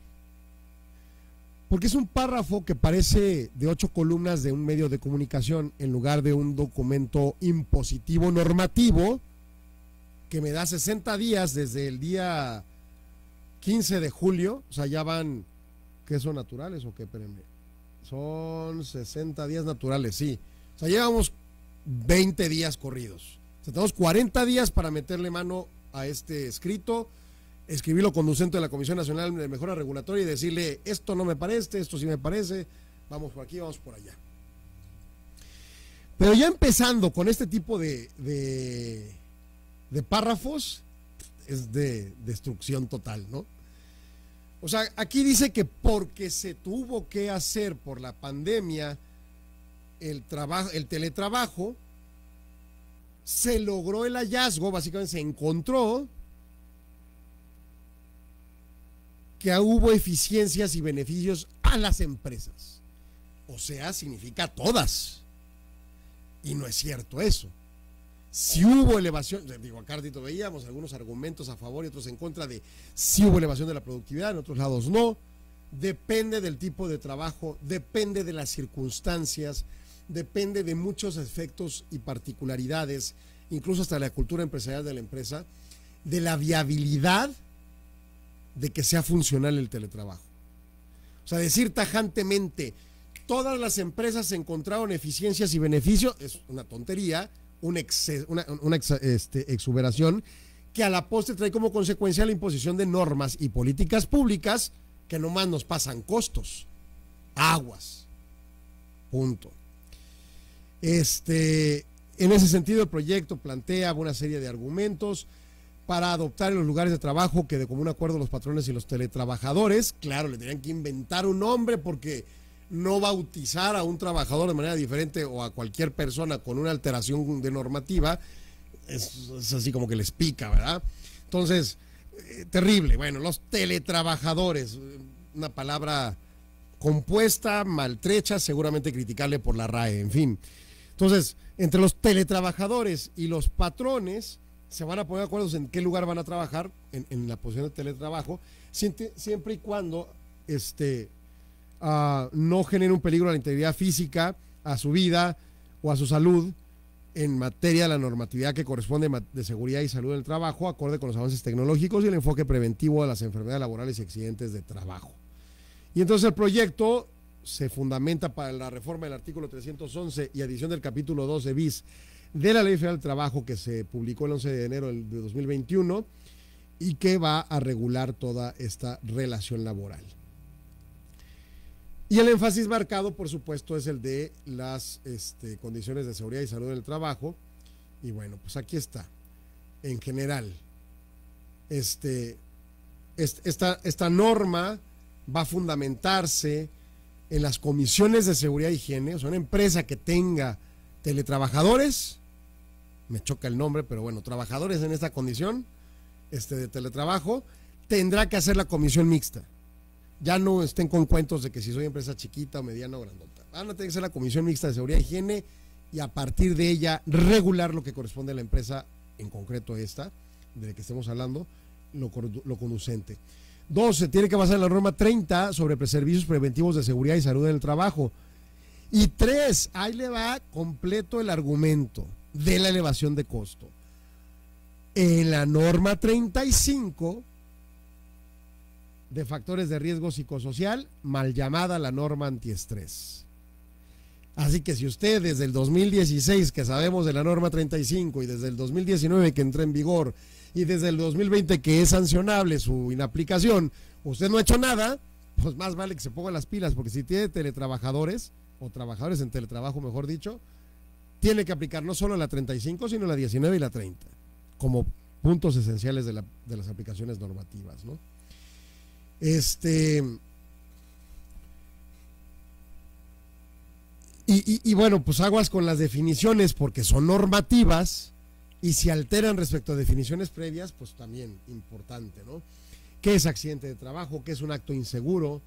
porque es un párrafo que parece de ocho columnas de un medio de comunicación en lugar de un documento impositivo normativo que me da 60 días desde el día 15 de julio, o sea, ya van, ¿qué son naturales o qué? Espérenme. Son 60 días naturales, sí. O sea, llevamos 20 días corridos. O sea, tenemos 40 días para meterle mano a este escrito, escribirlo conducente de la Comisión Nacional de Mejora Regulatoria y decirle, esto no me parece, esto sí me parece, vamos por aquí, vamos por allá. Pero ya empezando con este tipo de, de párrafos es de destrucción total, ¿no? O sea, aquí dice que porque se tuvo que hacer por la pandemia el trabajo, el teletrabajo, se logró el hallazgo, básicamente se encontró que hubo eficiencias y beneficios a las empresas. O sea, significa todas. Y no es cierto eso si hubo elevación, digo, acá ratito veíamos algunos argumentos a favor y otros en contra de si hubo elevación de la productividad, en otros lados no. Depende del tipo de trabajo, depende de las circunstancias, depende de muchos efectos y particularidades, incluso hasta la cultura empresarial de la empresa, de la viabilidad de que sea funcional el teletrabajo. O sea, decir tajantemente, todas las empresas encontraron eficiencias y beneficios, es una tontería, una, este, exuberación que a la postre trae como consecuencia la imposición de normas y políticas públicas que nomás nos pasan costos. Aguas. Punto. Este, en ese sentido, el proyecto plantea una serie de argumentos para adoptar en los lugares de trabajo que de común acuerdo los patrones y los teletrabajadores, claro, le tendrían que inventar un nombre porque no bautizar a un trabajador de manera diferente o a cualquier persona con una alteración de normativa, es, es así como que les pica, ¿verdad? Entonces, eh, terrible. Bueno, los teletrabajadores, una palabra compuesta, maltrecha, seguramente criticable por la RAE, en fin. Entonces, entre los teletrabajadores y los patrones, se van a poner de acuerdo en qué lugar van a trabajar, en, en la posición de teletrabajo, siempre, y cuando este, uh, no genere un peligro a la integridad física, a su vida o a su salud en materia de la normatividad que corresponde de seguridad y salud del trabajo, acorde con los avances tecnológicos y el enfoque preventivo de las enfermedades laborales y accidentes de trabajo. Y entonces el proyecto se fundamenta para la reforma del artículo 311 y adición del capítulo 12 bis de la Ley Federal del Trabajo que se publicó el 11 de enero de 2021 y que va a regular toda esta relación laboral. Y el énfasis marcado, por supuesto, es el de las este, condiciones de seguridad y salud en el trabajo. Y bueno, pues aquí está. En general, este, esta, esta norma va a fundamentarse en las comisiones de seguridad e higiene, o sea, una empresa que tenga teletrabajadores, me choca el nombre, pero bueno, trabajadores en esta condición este, de teletrabajo, tendrá que hacer la comisión mixta ya no estén con cuentos de que si soy empresa chiquita o mediana o grandota. Van a tener que ser la Comisión Mixta de Seguridad y Higiene y a partir de ella regular lo que corresponde a la empresa en concreto esta, de la que estemos hablando, lo, lo conducente. Dos, se tiene que basar en la norma 30 sobre servicios preventivos de seguridad y salud en el trabajo. Y tres, ahí le va completo el argumento de la elevación de costo. En la norma 35 de factores de riesgo psicosocial, mal llamada la norma antiestrés. Así que si usted desde el 2016 que sabemos de la norma 35 y desde el 2019 que entró en vigor y desde el 2020 que es sancionable su inaplicación, usted no ha hecho nada, pues más vale que se ponga las pilas, porque si tiene teletrabajadores, o trabajadores en teletrabajo, mejor dicho, tiene que aplicar no solo la 35, sino la 19 y la 30, como puntos esenciales de, las aplicaciones normativas, ¿no? Este. Y, bueno, pues aguas con las definiciones porque son normativas y si alteran respecto a definiciones previas, pues también importante, ¿no? ¿Qué es accidente de trabajo? ¿Qué es un acto inseguro?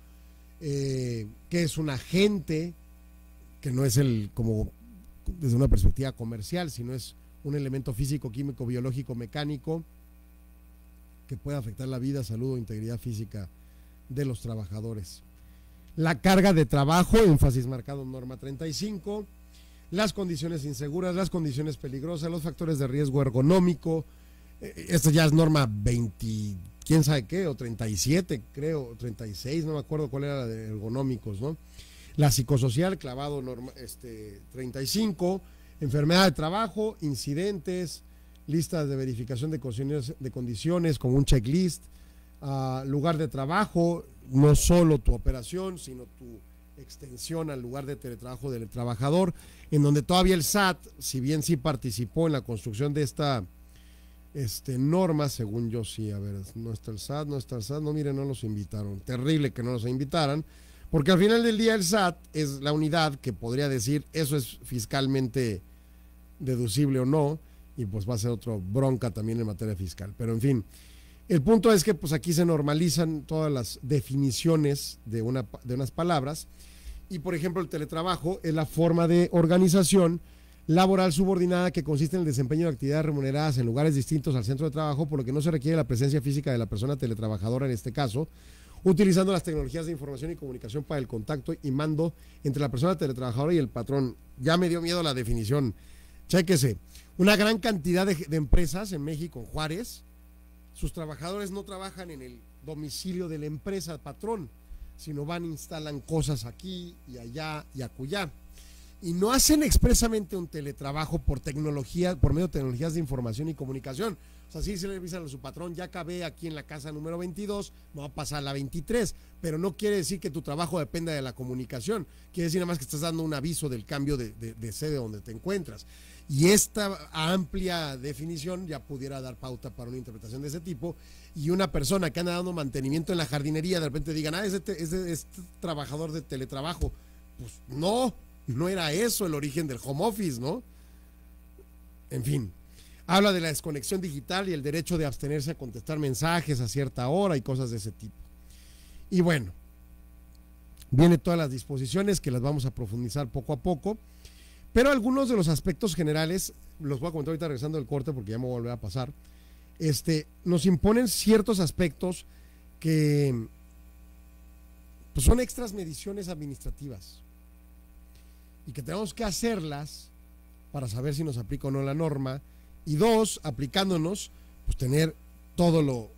Eh, ¿Qué es un agente? Que no es el, como desde una perspectiva comercial, sino es un elemento físico, químico, biológico, mecánico que puede afectar la vida, salud o integridad física de los trabajadores. La carga de trabajo, énfasis marcado en norma 35 las condiciones inseguras, las condiciones peligrosas, los factores de riesgo ergonómico. Eh, esto ya es norma 20, quién sabe qué, o 37, creo, 36, no me acuerdo cuál era la de ergonómicos, ¿no? La psicosocial, clavado norma, este, 35, enfermedad de trabajo, incidentes, listas de verificación de condiciones, de condiciones como un checklist, uh, lugar de trabajo, no solo tu operación, sino tu extensión al lugar de teletrabajo del trabajador, en donde todavía el SAT, si bien sí participó en la construcción de esta este, norma, según yo sí, a ver, no está el SAT, no está el SAT, no, miren, no los invitaron, terrible que no los invitaran, porque al final del día el SAT es la unidad que podría decir eso es fiscalmente deducible o no, y pues va a ser otra bronca también en materia fiscal, pero en fin. El punto es que pues aquí se normalizan todas las definiciones de, una, de unas palabras y por ejemplo, el teletrabajo es la forma de organización laboral subordinada que consiste en el desempeño de actividades remuneradas en lugares distintos al centro de trabajo, por lo que no se requiere la presencia física de la persona teletrabajadora en este caso, utilizando las tecnologías de información y comunicación para el contacto y mando entre la persona teletrabajadora y el patrón. Ya me dio miedo la definición. Chéquese. Una gran cantidad de, de empresas en México, en Juárez, sus trabajadores no trabajan en el domicilio de la empresa, patrón sino van, instalan cosas aquí y allá y acullá. Y no hacen expresamente un teletrabajo por tecnología, por medio de tecnologías de información y comunicación. Sea, sí se le avisan a su patrón, ya acabé aquí en la casa número 22, no va a pasar a la 23, pero no quiere decir que tu trabajo dependa de la comunicación. Quiere decir nada más que estás dando un aviso del cambio de, de sede donde te encuentras. Y esta amplia definición ya pudiera dar pauta para una interpretación de ese tipo. Y una persona que anda dando mantenimiento en la jardinería, de repente digan, ah, es, es, trabajador de teletrabajo. Pues no, no era eso el origen del home office, ¿no? En fin, habla de la desconexión digital y el derecho de abstenerse a contestar mensajes a cierta hora y cosas de ese tipo. Y bueno, viene todas las disposiciones que las vamos a profundizar poco a poco. Pero algunos de los aspectos generales, los voy a comentar ahorita regresando del corte porque ya me voy a volver a pasar, este, nos imponen ciertos aspectos que pues son extras mediciones administrativas y que tenemos que hacerlas para saber si nos aplica o no la norma y dos, aplicándonos, pues tener todo lo,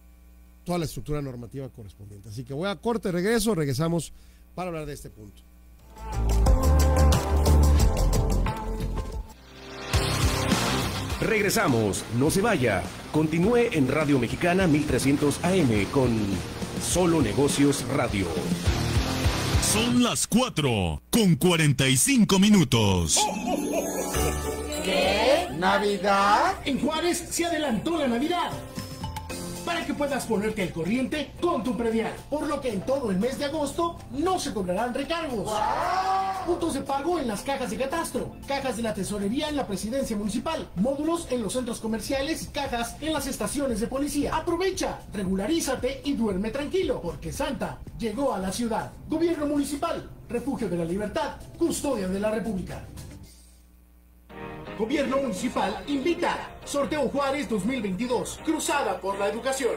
toda la estructura normativa correspondiente. Así que voy a corte, regreso, regresamos para hablar de este punto. Regresamos, no se vaya. Continúe en Radio Mexicana 1300 AM con Solo Negocios Radio. Son las 4 con 45 minutos. ¿Qué? ¿Navidad? En Juárez se adelantó la Navidad para que puedas ponerte al corriente con tu predial. Por lo que en todo el mes de agosto no se cobrarán recargos. Puntos de pago en las cajas de catastro, cajas de la tesorería en la presidencia municipal, módulos en los centros comerciales cajas en las estaciones de policía. Aprovecha, regularízate y duerme tranquilo, porque Santa llegó a la ciudad. Gobierno municipal, refugio de la libertad, custodia de la República. Gobierno municipal invita. Sorteo Juárez 2022. Cruzada por la educación.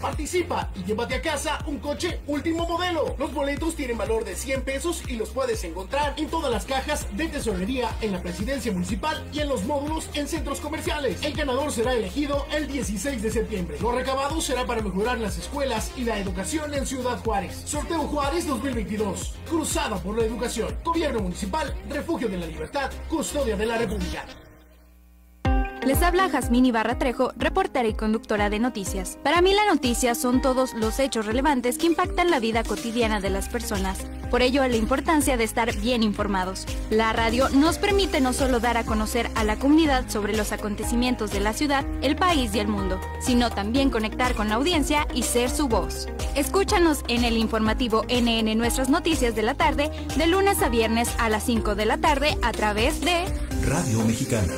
Participa y llévate a casa un coche último modelo. Los boletos tienen valor de 100 pesos y los puedes encontrar en todas las cajas de tesorería en la presidencia municipal y en los módulos en centros comerciales. El ganador será elegido el 16 de septiembre. Lo recabado será para mejorar las escuelas y la educación en Ciudad Juárez. Sorteo Juárez 2022. Cruzada por la educación. Gobierno municipal, refugio de la libertad, custodia de la República. Les habla Jazmín Ibarra Trejo, reportera y conductora de noticias. Para mí la noticia son todos los hechos relevantes que impactan la vida cotidiana de las personas. Por ello, la importancia de estar bien informados. La radio nos permite no solo dar a conocer a la comunidad sobre los acontecimientos de la ciudad, el país y el mundo, sino también conectar con la audiencia y ser su voz. Escúchanos en el informativo NN Nuestras Noticias de la tarde, de lunes a viernes a las 5 de la tarde a través de Radio Mexicana.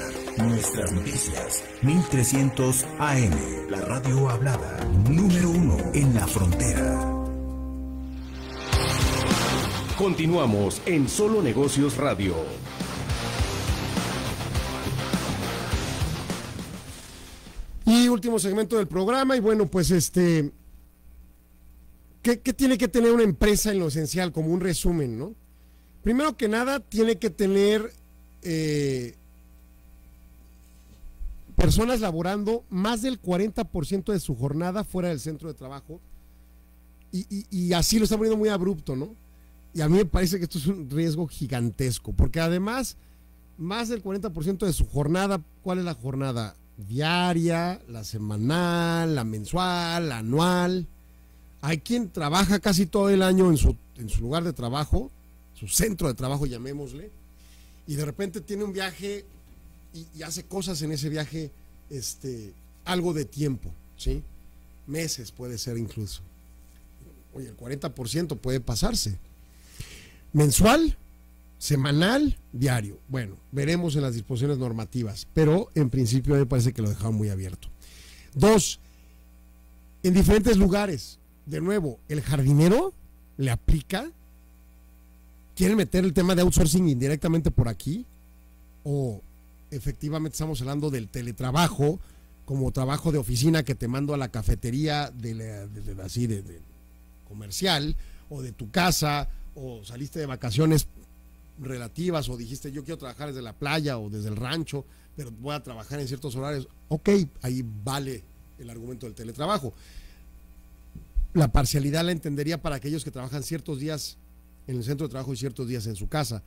Nuestras noticias, 1300 AM, la radio hablada, número uno en la frontera. Continuamos en Solo Negocios Radio. Y último segmento del programa, y bueno, pues este, ¿qué, qué tiene que tener una empresa en lo esencial? Como un resumen, ¿no? Primero que nada, tiene que tener eh, personas laborando más del 40% de su jornada fuera del centro de trabajo. Y, así lo está poniendo muy abrupto, ¿no? Y a mí me parece que esto es un riesgo gigantesco, porque además, más del 40% de su jornada, ¿cuál es la jornada? Diaria, la semanal, la mensual, la anual. Hay quien trabaja casi todo el año en su, en su lugar de trabajo, su centro de trabajo, llamémosle, y de repente tiene un viaje y, hace cosas en ese viaje este, algo de tiempo, ¿sí? Meses puede ser incluso. Oye, el 40% puede pasarse. Mensual, semanal, diario. Bueno, veremos en las disposiciones normativas, pero en principio me parece que lo dejaron muy abierto. Dos, en diferentes lugares. De nuevo, el jardinero le aplica. ¿Quieren meter el tema de outsourcing indirectamente por aquí? ¿O efectivamente estamos hablando del teletrabajo como trabajo de oficina que te mando a la cafetería de, la, así de, de, comercial o de tu casa o saliste de vacaciones relativas o dijiste yo quiero trabajar desde la playa o desde el rancho pero voy a trabajar en ciertos horarios ok ahí vale el argumento del teletrabajo. La parcialidad la entendería para aquellos que trabajan ciertos días en el centro de trabajo y ciertos días en su casa.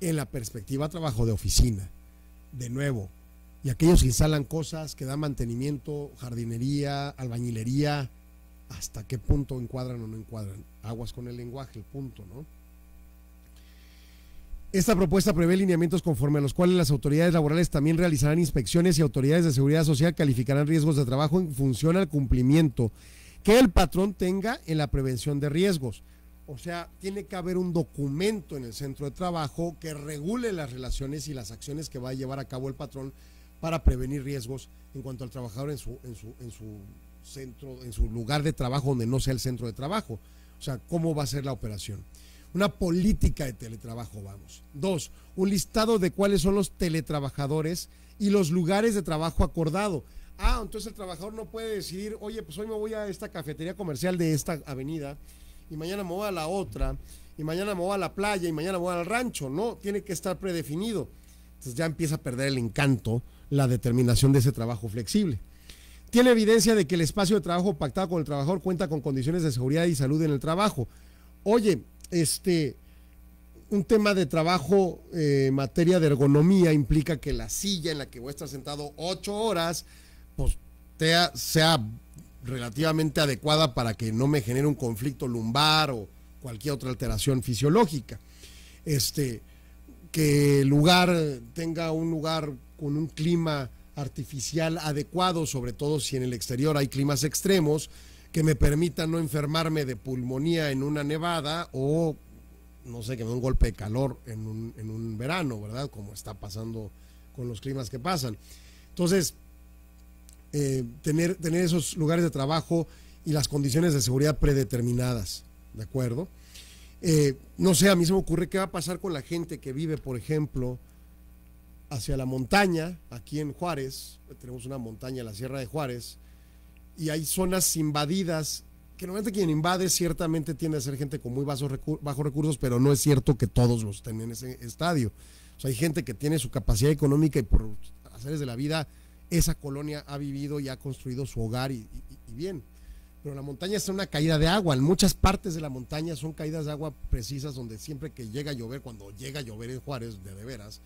En la perspectiva trabajo de oficina de nuevo. Y aquellos que instalan cosas, que dan mantenimiento, jardinería, albañilería, ¿hasta qué punto encuadran o no encuadran? Aguas con el lenguaje, el punto, ¿no? Esta propuesta prevé lineamientos conforme a los cuales las autoridades laborales también realizarán inspecciones y autoridades de seguridad social calificarán riesgos de trabajo en función al cumplimiento que el patrón tenga en la prevención de riesgos. O sea, tiene que haber un documento en el centro de trabajo que regule las relaciones y las acciones que va a llevar a cabo el patrón para prevenir riesgos en cuanto al trabajador en su, en su, en su centro, en su lugar de trabajo donde no sea el centro de trabajo. O sea, cómo va a ser la operación. Una política de teletrabajo, vamos. Dos, un listado de cuáles son los teletrabajadores y los lugares de trabajo acordado. Ah, entonces el trabajador no puede decidir, oye, pues hoy me voy a esta cafetería comercial de esta avenida y mañana me voy a la otra, y mañana me voy a la playa, y mañana me voy al rancho, no, tiene que estar predefinido. Entonces ya empieza a perder el encanto la determinación de ese trabajo flexible. Tiene evidencia de que el espacio de trabajo pactado con el trabajador cuenta con condiciones de seguridad y salud en el trabajo. Oye, este, un tema de trabajo eh, en materia de ergonomía implica que la silla en la que voy a estar sentado ocho horas, pues sea, sea relativamente adecuada para que no me genere un conflicto lumbar o cualquier otra alteración fisiológica. Este, que el lugar tenga un lugar con un clima artificial adecuado, sobre todo si en el exterior hay climas extremos, que me permitan no enfermarme de pulmonía en una nevada o, no sé, que me dé un golpe de calor en un, en un verano, ¿verdad? Como está pasando con los climas que pasan. Entonces, eh, tener, tener esos lugares de trabajo y las condiciones de seguridad predeterminadas, ¿de acuerdo? Eh, no sé, a mí se me ocurre qué va a pasar con la gente que vive, por ejemplo, hacia la montaña, aquí en Juárez, tenemos una montaña, la Sierra de Juárez, y hay zonas invadidas, que normalmente quien invade ciertamente tiende a ser gente con muy bajos, recursos, pero no es cierto que todos los estén en ese estadio. O sea, hay gente que tiene su capacidad económica y por hacer de la vida, esa colonia ha vivido y ha construido su hogar y, y bien. Pero la montaña es una caída de agua. En muchas partes de la montaña son caídas de agua precisas donde siempre que llega a llover, cuando llega a llover en Juárez, de, veras,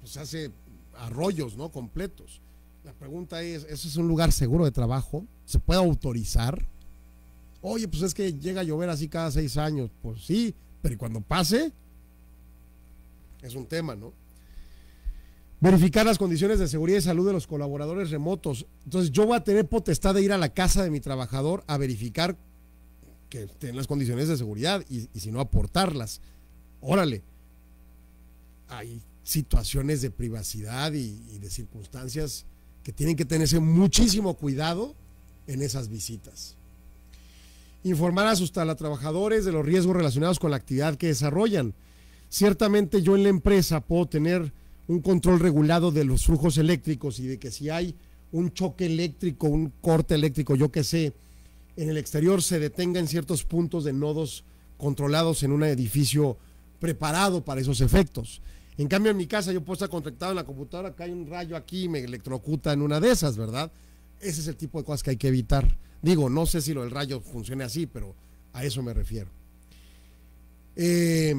pues se hace arroyos, ¿no? Completos. La pregunta es, ¿eso es un lugar seguro de trabajo? ¿Se puede autorizar? Oye, pues es que llega a llover así cada seis años. Pues sí, pero ¿y cuando pase? Es un tema, ¿no? Verificar las condiciones de seguridad y salud de los colaboradores remotos. Entonces yo voy a tener potestad de ir a la casa de mi trabajador a verificar que estén las condiciones de seguridad y, si no aportarlas. Órale. Hay situaciones de privacidad y, y de circunstancias que tienen que tenerse muchísimo cuidado en esas visitas. Informar a sus trabajadores de los riesgos relacionados con la actividad que desarrollan. Ciertamente yo en la empresa puedo tener un control regulado de los flujos eléctricos y de que si hay un choque eléctrico, un corte eléctrico, yo que sé, en el exterior se detenga en ciertos puntos de nodos controlados en un edificio preparado para esos efectos. En cambio, en mi casa yo puedo estar conectado en la computadora, cae un rayo aquí y me electrocuta en una de esas, ¿verdad? Ese es el tipo de cosas que hay que evitar. Digo, no sé si lo del rayo funcione así, pero a eso me refiero. Eh,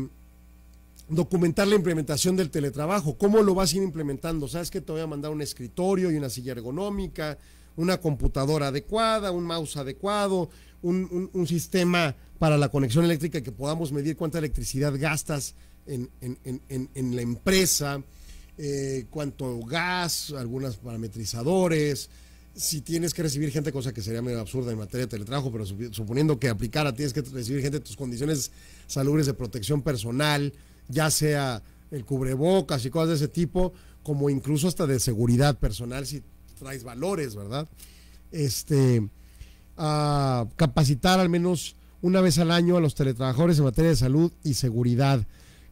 documentar la implementación del teletrabajo. ¿Cómo lo vas a ir implementando? ¿Sabes que te voy a mandar un escritorio y una silla ergonómica, una computadora adecuada, un mouse adecuado, un, sistema para la conexión eléctrica que podamos medir cuánta electricidad gastas en, en, en, en la empresa, eh, cuánto gas, algunos parametrizadores, si tienes que recibir gente, cosa que sería medio absurda en materia de teletrabajo, pero suponiendo que aplicara, tienes que recibir gente tus condiciones salubres de protección personal, ya sea el cubrebocas y cosas de ese tipo, como incluso hasta de seguridad personal si traes valores, ¿verdad? Este, a capacitar al menos una vez al año a los teletrabajadores en materia de salud y seguridad,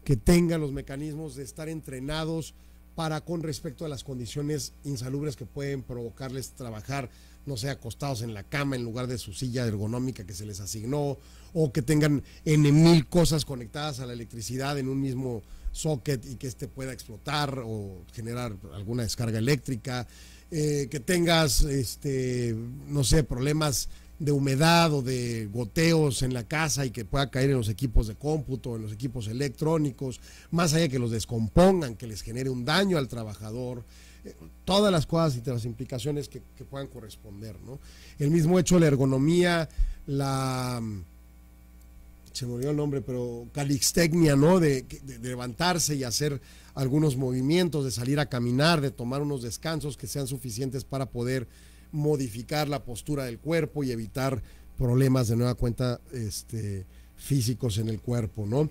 que tengan los mecanismos de estar entrenados para con respecto a las condiciones insalubres que pueden provocarles trabajar, no sé, acostados en la cama en lugar de su silla ergonómica que se les asignó, o que tengan N mil cosas conectadas a la electricidad en un mismo socket y que éste pueda explotar o generar alguna descarga eléctrica, eh, que tengas, este, no sé, problemas de humedad o de goteos en la casa y que pueda caer en los equipos de cómputo, en los equipos electrónicos, más allá que los descompongan, que les genere un daño al trabajador, eh, todas las cosas y las implicaciones que, puedan corresponder. ¿no? El mismo hecho, la ergonomía, la se me olvidó el nombre, pero calixtecnia, ¿no? De, de, de, levantarse y hacer algunos movimientos, de salir a caminar, de tomar unos descansos que sean suficientes para poder modificar la postura del cuerpo y evitar problemas de nueva cuenta este, físicos en el cuerpo, ¿no?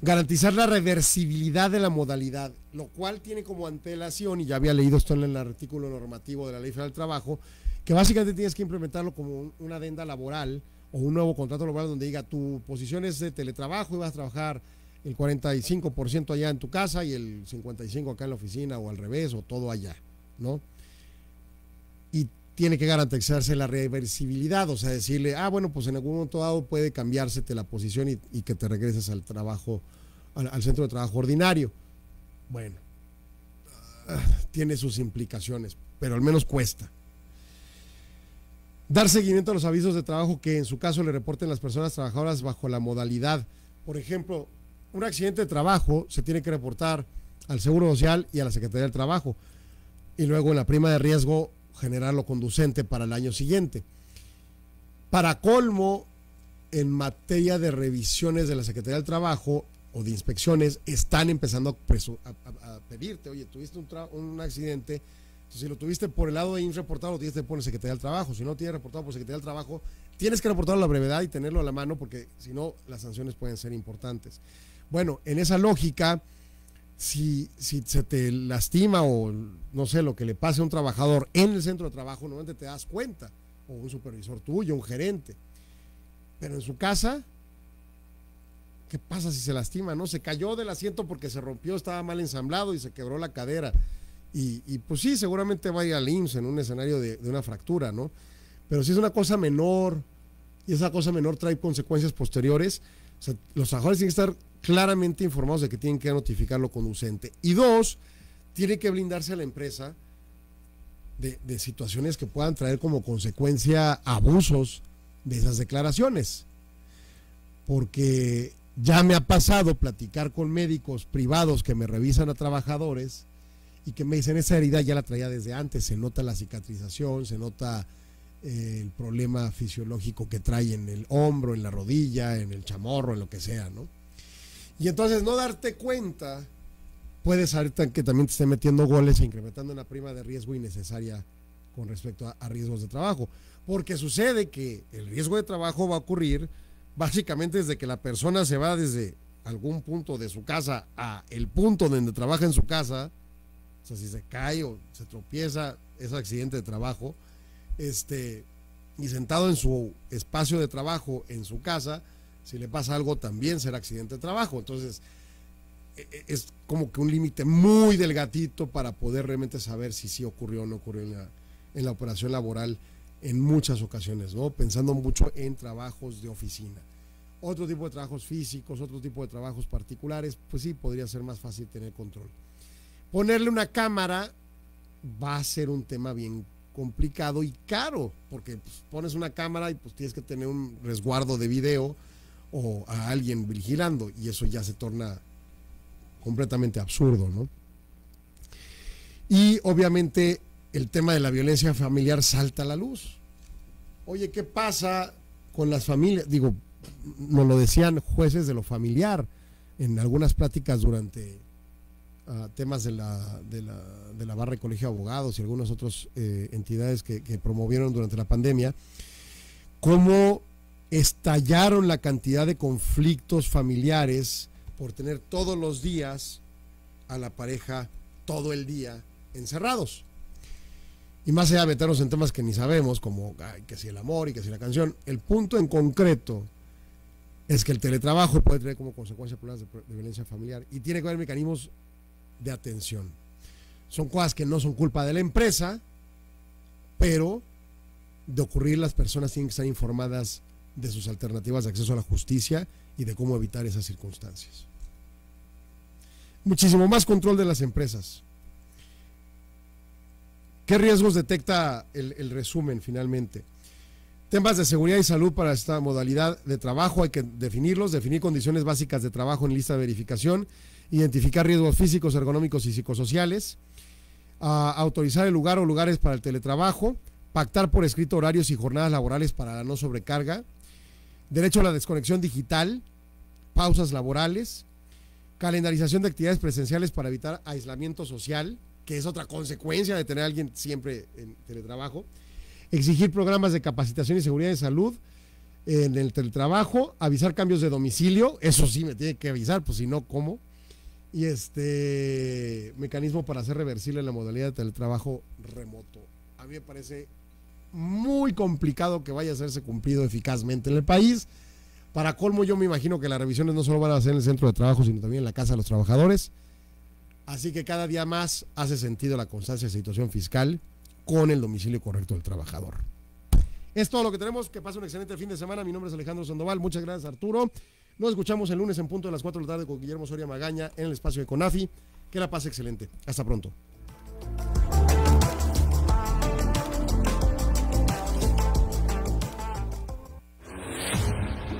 Garantizar la reversibilidad de la modalidad, lo cual tiene como antelación, y ya había leído esto en el artículo normativo de la Ley Federal del Trabajo, que básicamente tienes que implementarlo como una adenda laboral o un nuevo contrato laboral donde diga tu posición es de teletrabajo y vas a trabajar el 45% allá en tu casa y el 55% acá en la oficina o al revés o todo allá, ¿no? Tiene que garantizarse la reversibilidad, o sea, decirle, ah, bueno, pues en algún momento dado puede cambiársete la posición y, que te regreses al trabajo, al, centro de trabajo ordinario. Bueno, uh, tiene sus implicaciones, pero al menos cuesta. Dar seguimiento a los avisos de trabajo que en su caso le reporten las personas trabajadoras bajo la modalidad. Por ejemplo, un accidente de trabajo se tiene que reportar al Seguro Social y a la Secretaría del Trabajo. Y luego en la prima de riesgo generar lo conducente para el año siguiente. Para colmo, en materia de revisiones de la Secretaría del Trabajo o de inspecciones, están empezando a, a, a pedirte, oye, tuviste un, un accidente, si lo tuviste por el lado de reportado, lo tienes que poner Secretaría del Trabajo. Si no tienes reportado por Secretaría del Trabajo, tienes que reportarlo a la brevedad y tenerlo a la mano porque si no, las sanciones pueden ser importantes. Bueno, en esa lógica, si, si se te lastima o no sé, lo que le pase a un trabajador en el centro de trabajo, normalmente te das cuenta, o un supervisor tuyo, un gerente. Pero en su casa, ¿qué pasa si se lastima? No, se cayó del asiento porque se rompió, estaba mal ensamblado y se quebró la cadera. Y, pues sí, seguramente va a ir al IMSS en un escenario de, de, una fractura, ¿no? Pero si es una cosa menor y esa cosa menor trae consecuencias posteriores, o sea, los trabajadores tienen que estar claramente informados de que tienen que notificar lo conducente. Y dos, tiene que blindarse a la empresa de, de situaciones que puedan traer como consecuencia abusos de esas declaraciones. Porque ya me ha pasado platicar con médicos privados que me revisan a trabajadores y que me dicen esa herida ya la traía desde antes, se nota la cicatrización, se nota eh, el problema fisiológico que trae en el hombro, en la rodilla, en el chamorro, en lo que sea, ¿no? Y entonces no darte cuenta puede ser que también te esté metiendo goles e incrementando una prima de riesgo innecesaria con respecto a, a riesgos de trabajo. Porque sucede que el riesgo de trabajo va a ocurrir básicamente desde que la persona se va desde algún punto de su casa a el punto donde trabaja en su casa, o sea, si se cae o se tropieza, es accidente de trabajo, este, y sentado en su espacio de trabajo en su casa, si le pasa algo también será accidente de trabajo. Entonces, e, e, es como que un límite muy delgadito para poder realmente saber si sí ocurrió o no ocurrió en la, en la operación laboral en muchas ocasiones, ¿no? Pensando mucho en trabajos de oficina. Otro tipo de trabajos físicos, otro tipo de trabajos particulares, pues sí, podría ser más fácil tener control. Ponerle una cámara va a ser un tema bien complicado y caro, porque pues, pones una cámara y pues tienes que tener un resguardo de video o a alguien vigilando y eso ya se torna completamente absurdo, ¿no? Y obviamente el tema de la violencia familiar salta a la luz. Oye, ¿qué pasa con las familias? Digo, nos lo decían jueces de lo familiar en algunas pláticas durante temas de la, de, la, de la barra de colegio de abogados y algunas otras eh, entidades que, que, promovieron durante la pandemia, cómo estallaron la cantidad de conflictos familiares por tener todos los días a la pareja todo el día encerrados. Y más allá de meternos en temas que ni sabemos, como que si el amor y que si la canción, el punto en concreto es que el teletrabajo puede tener como consecuencia problemas de, de violencia familiar y tiene que haber mecanismos de atención. Son cosas que no son culpa de la empresa, pero de ocurrir las personas tienen que estar informadas de sus alternativas de acceso a la justicia y de cómo evitar esas circunstancias. Muchísimo más control de las empresas. ¿Qué riesgos detecta el, resumen finalmente? Temas de seguridad y salud para esta modalidad de trabajo hay que definirlos, definir condiciones básicas de trabajo en lista de verificación identificar riesgos físicos, ergonómicos y psicosociales, autorizar el lugar o lugares para el teletrabajo, pactar por escrito horarios y jornadas laborales para la no sobrecarga, derecho a la desconexión digital, pausas laborales, calendarización de actividades presenciales para evitar aislamiento social, que es otra consecuencia de tener a alguien siempre en teletrabajo, exigir programas de capacitación y seguridad de salud en el teletrabajo, avisar cambios de domicilio, eso sí me tiene que avisar, pues si no, ¿cómo? y este mecanismo para hacer reversible la modalidad de teletrabajo remoto. A mí me parece muy complicado que vaya a hacerse cumplido eficazmente en el país. Para colmo, yo me imagino que las revisiones no solo van a ser en el centro de trabajo, sino también en la casa de los trabajadores. Así que cada día más hace sentido la constancia de situación fiscal con el domicilio correcto del trabajador. Es todo lo que tenemos. Que pase un excelente fin de semana. Mi nombre es Alejandro Sandoval. Muchas gracias, Arturo. Nos escuchamos el lunes en punto de las 4 de la tarde con Guillermo Soria Magaña en el espacio de Conafi. Que la pase excelente. Hasta pronto.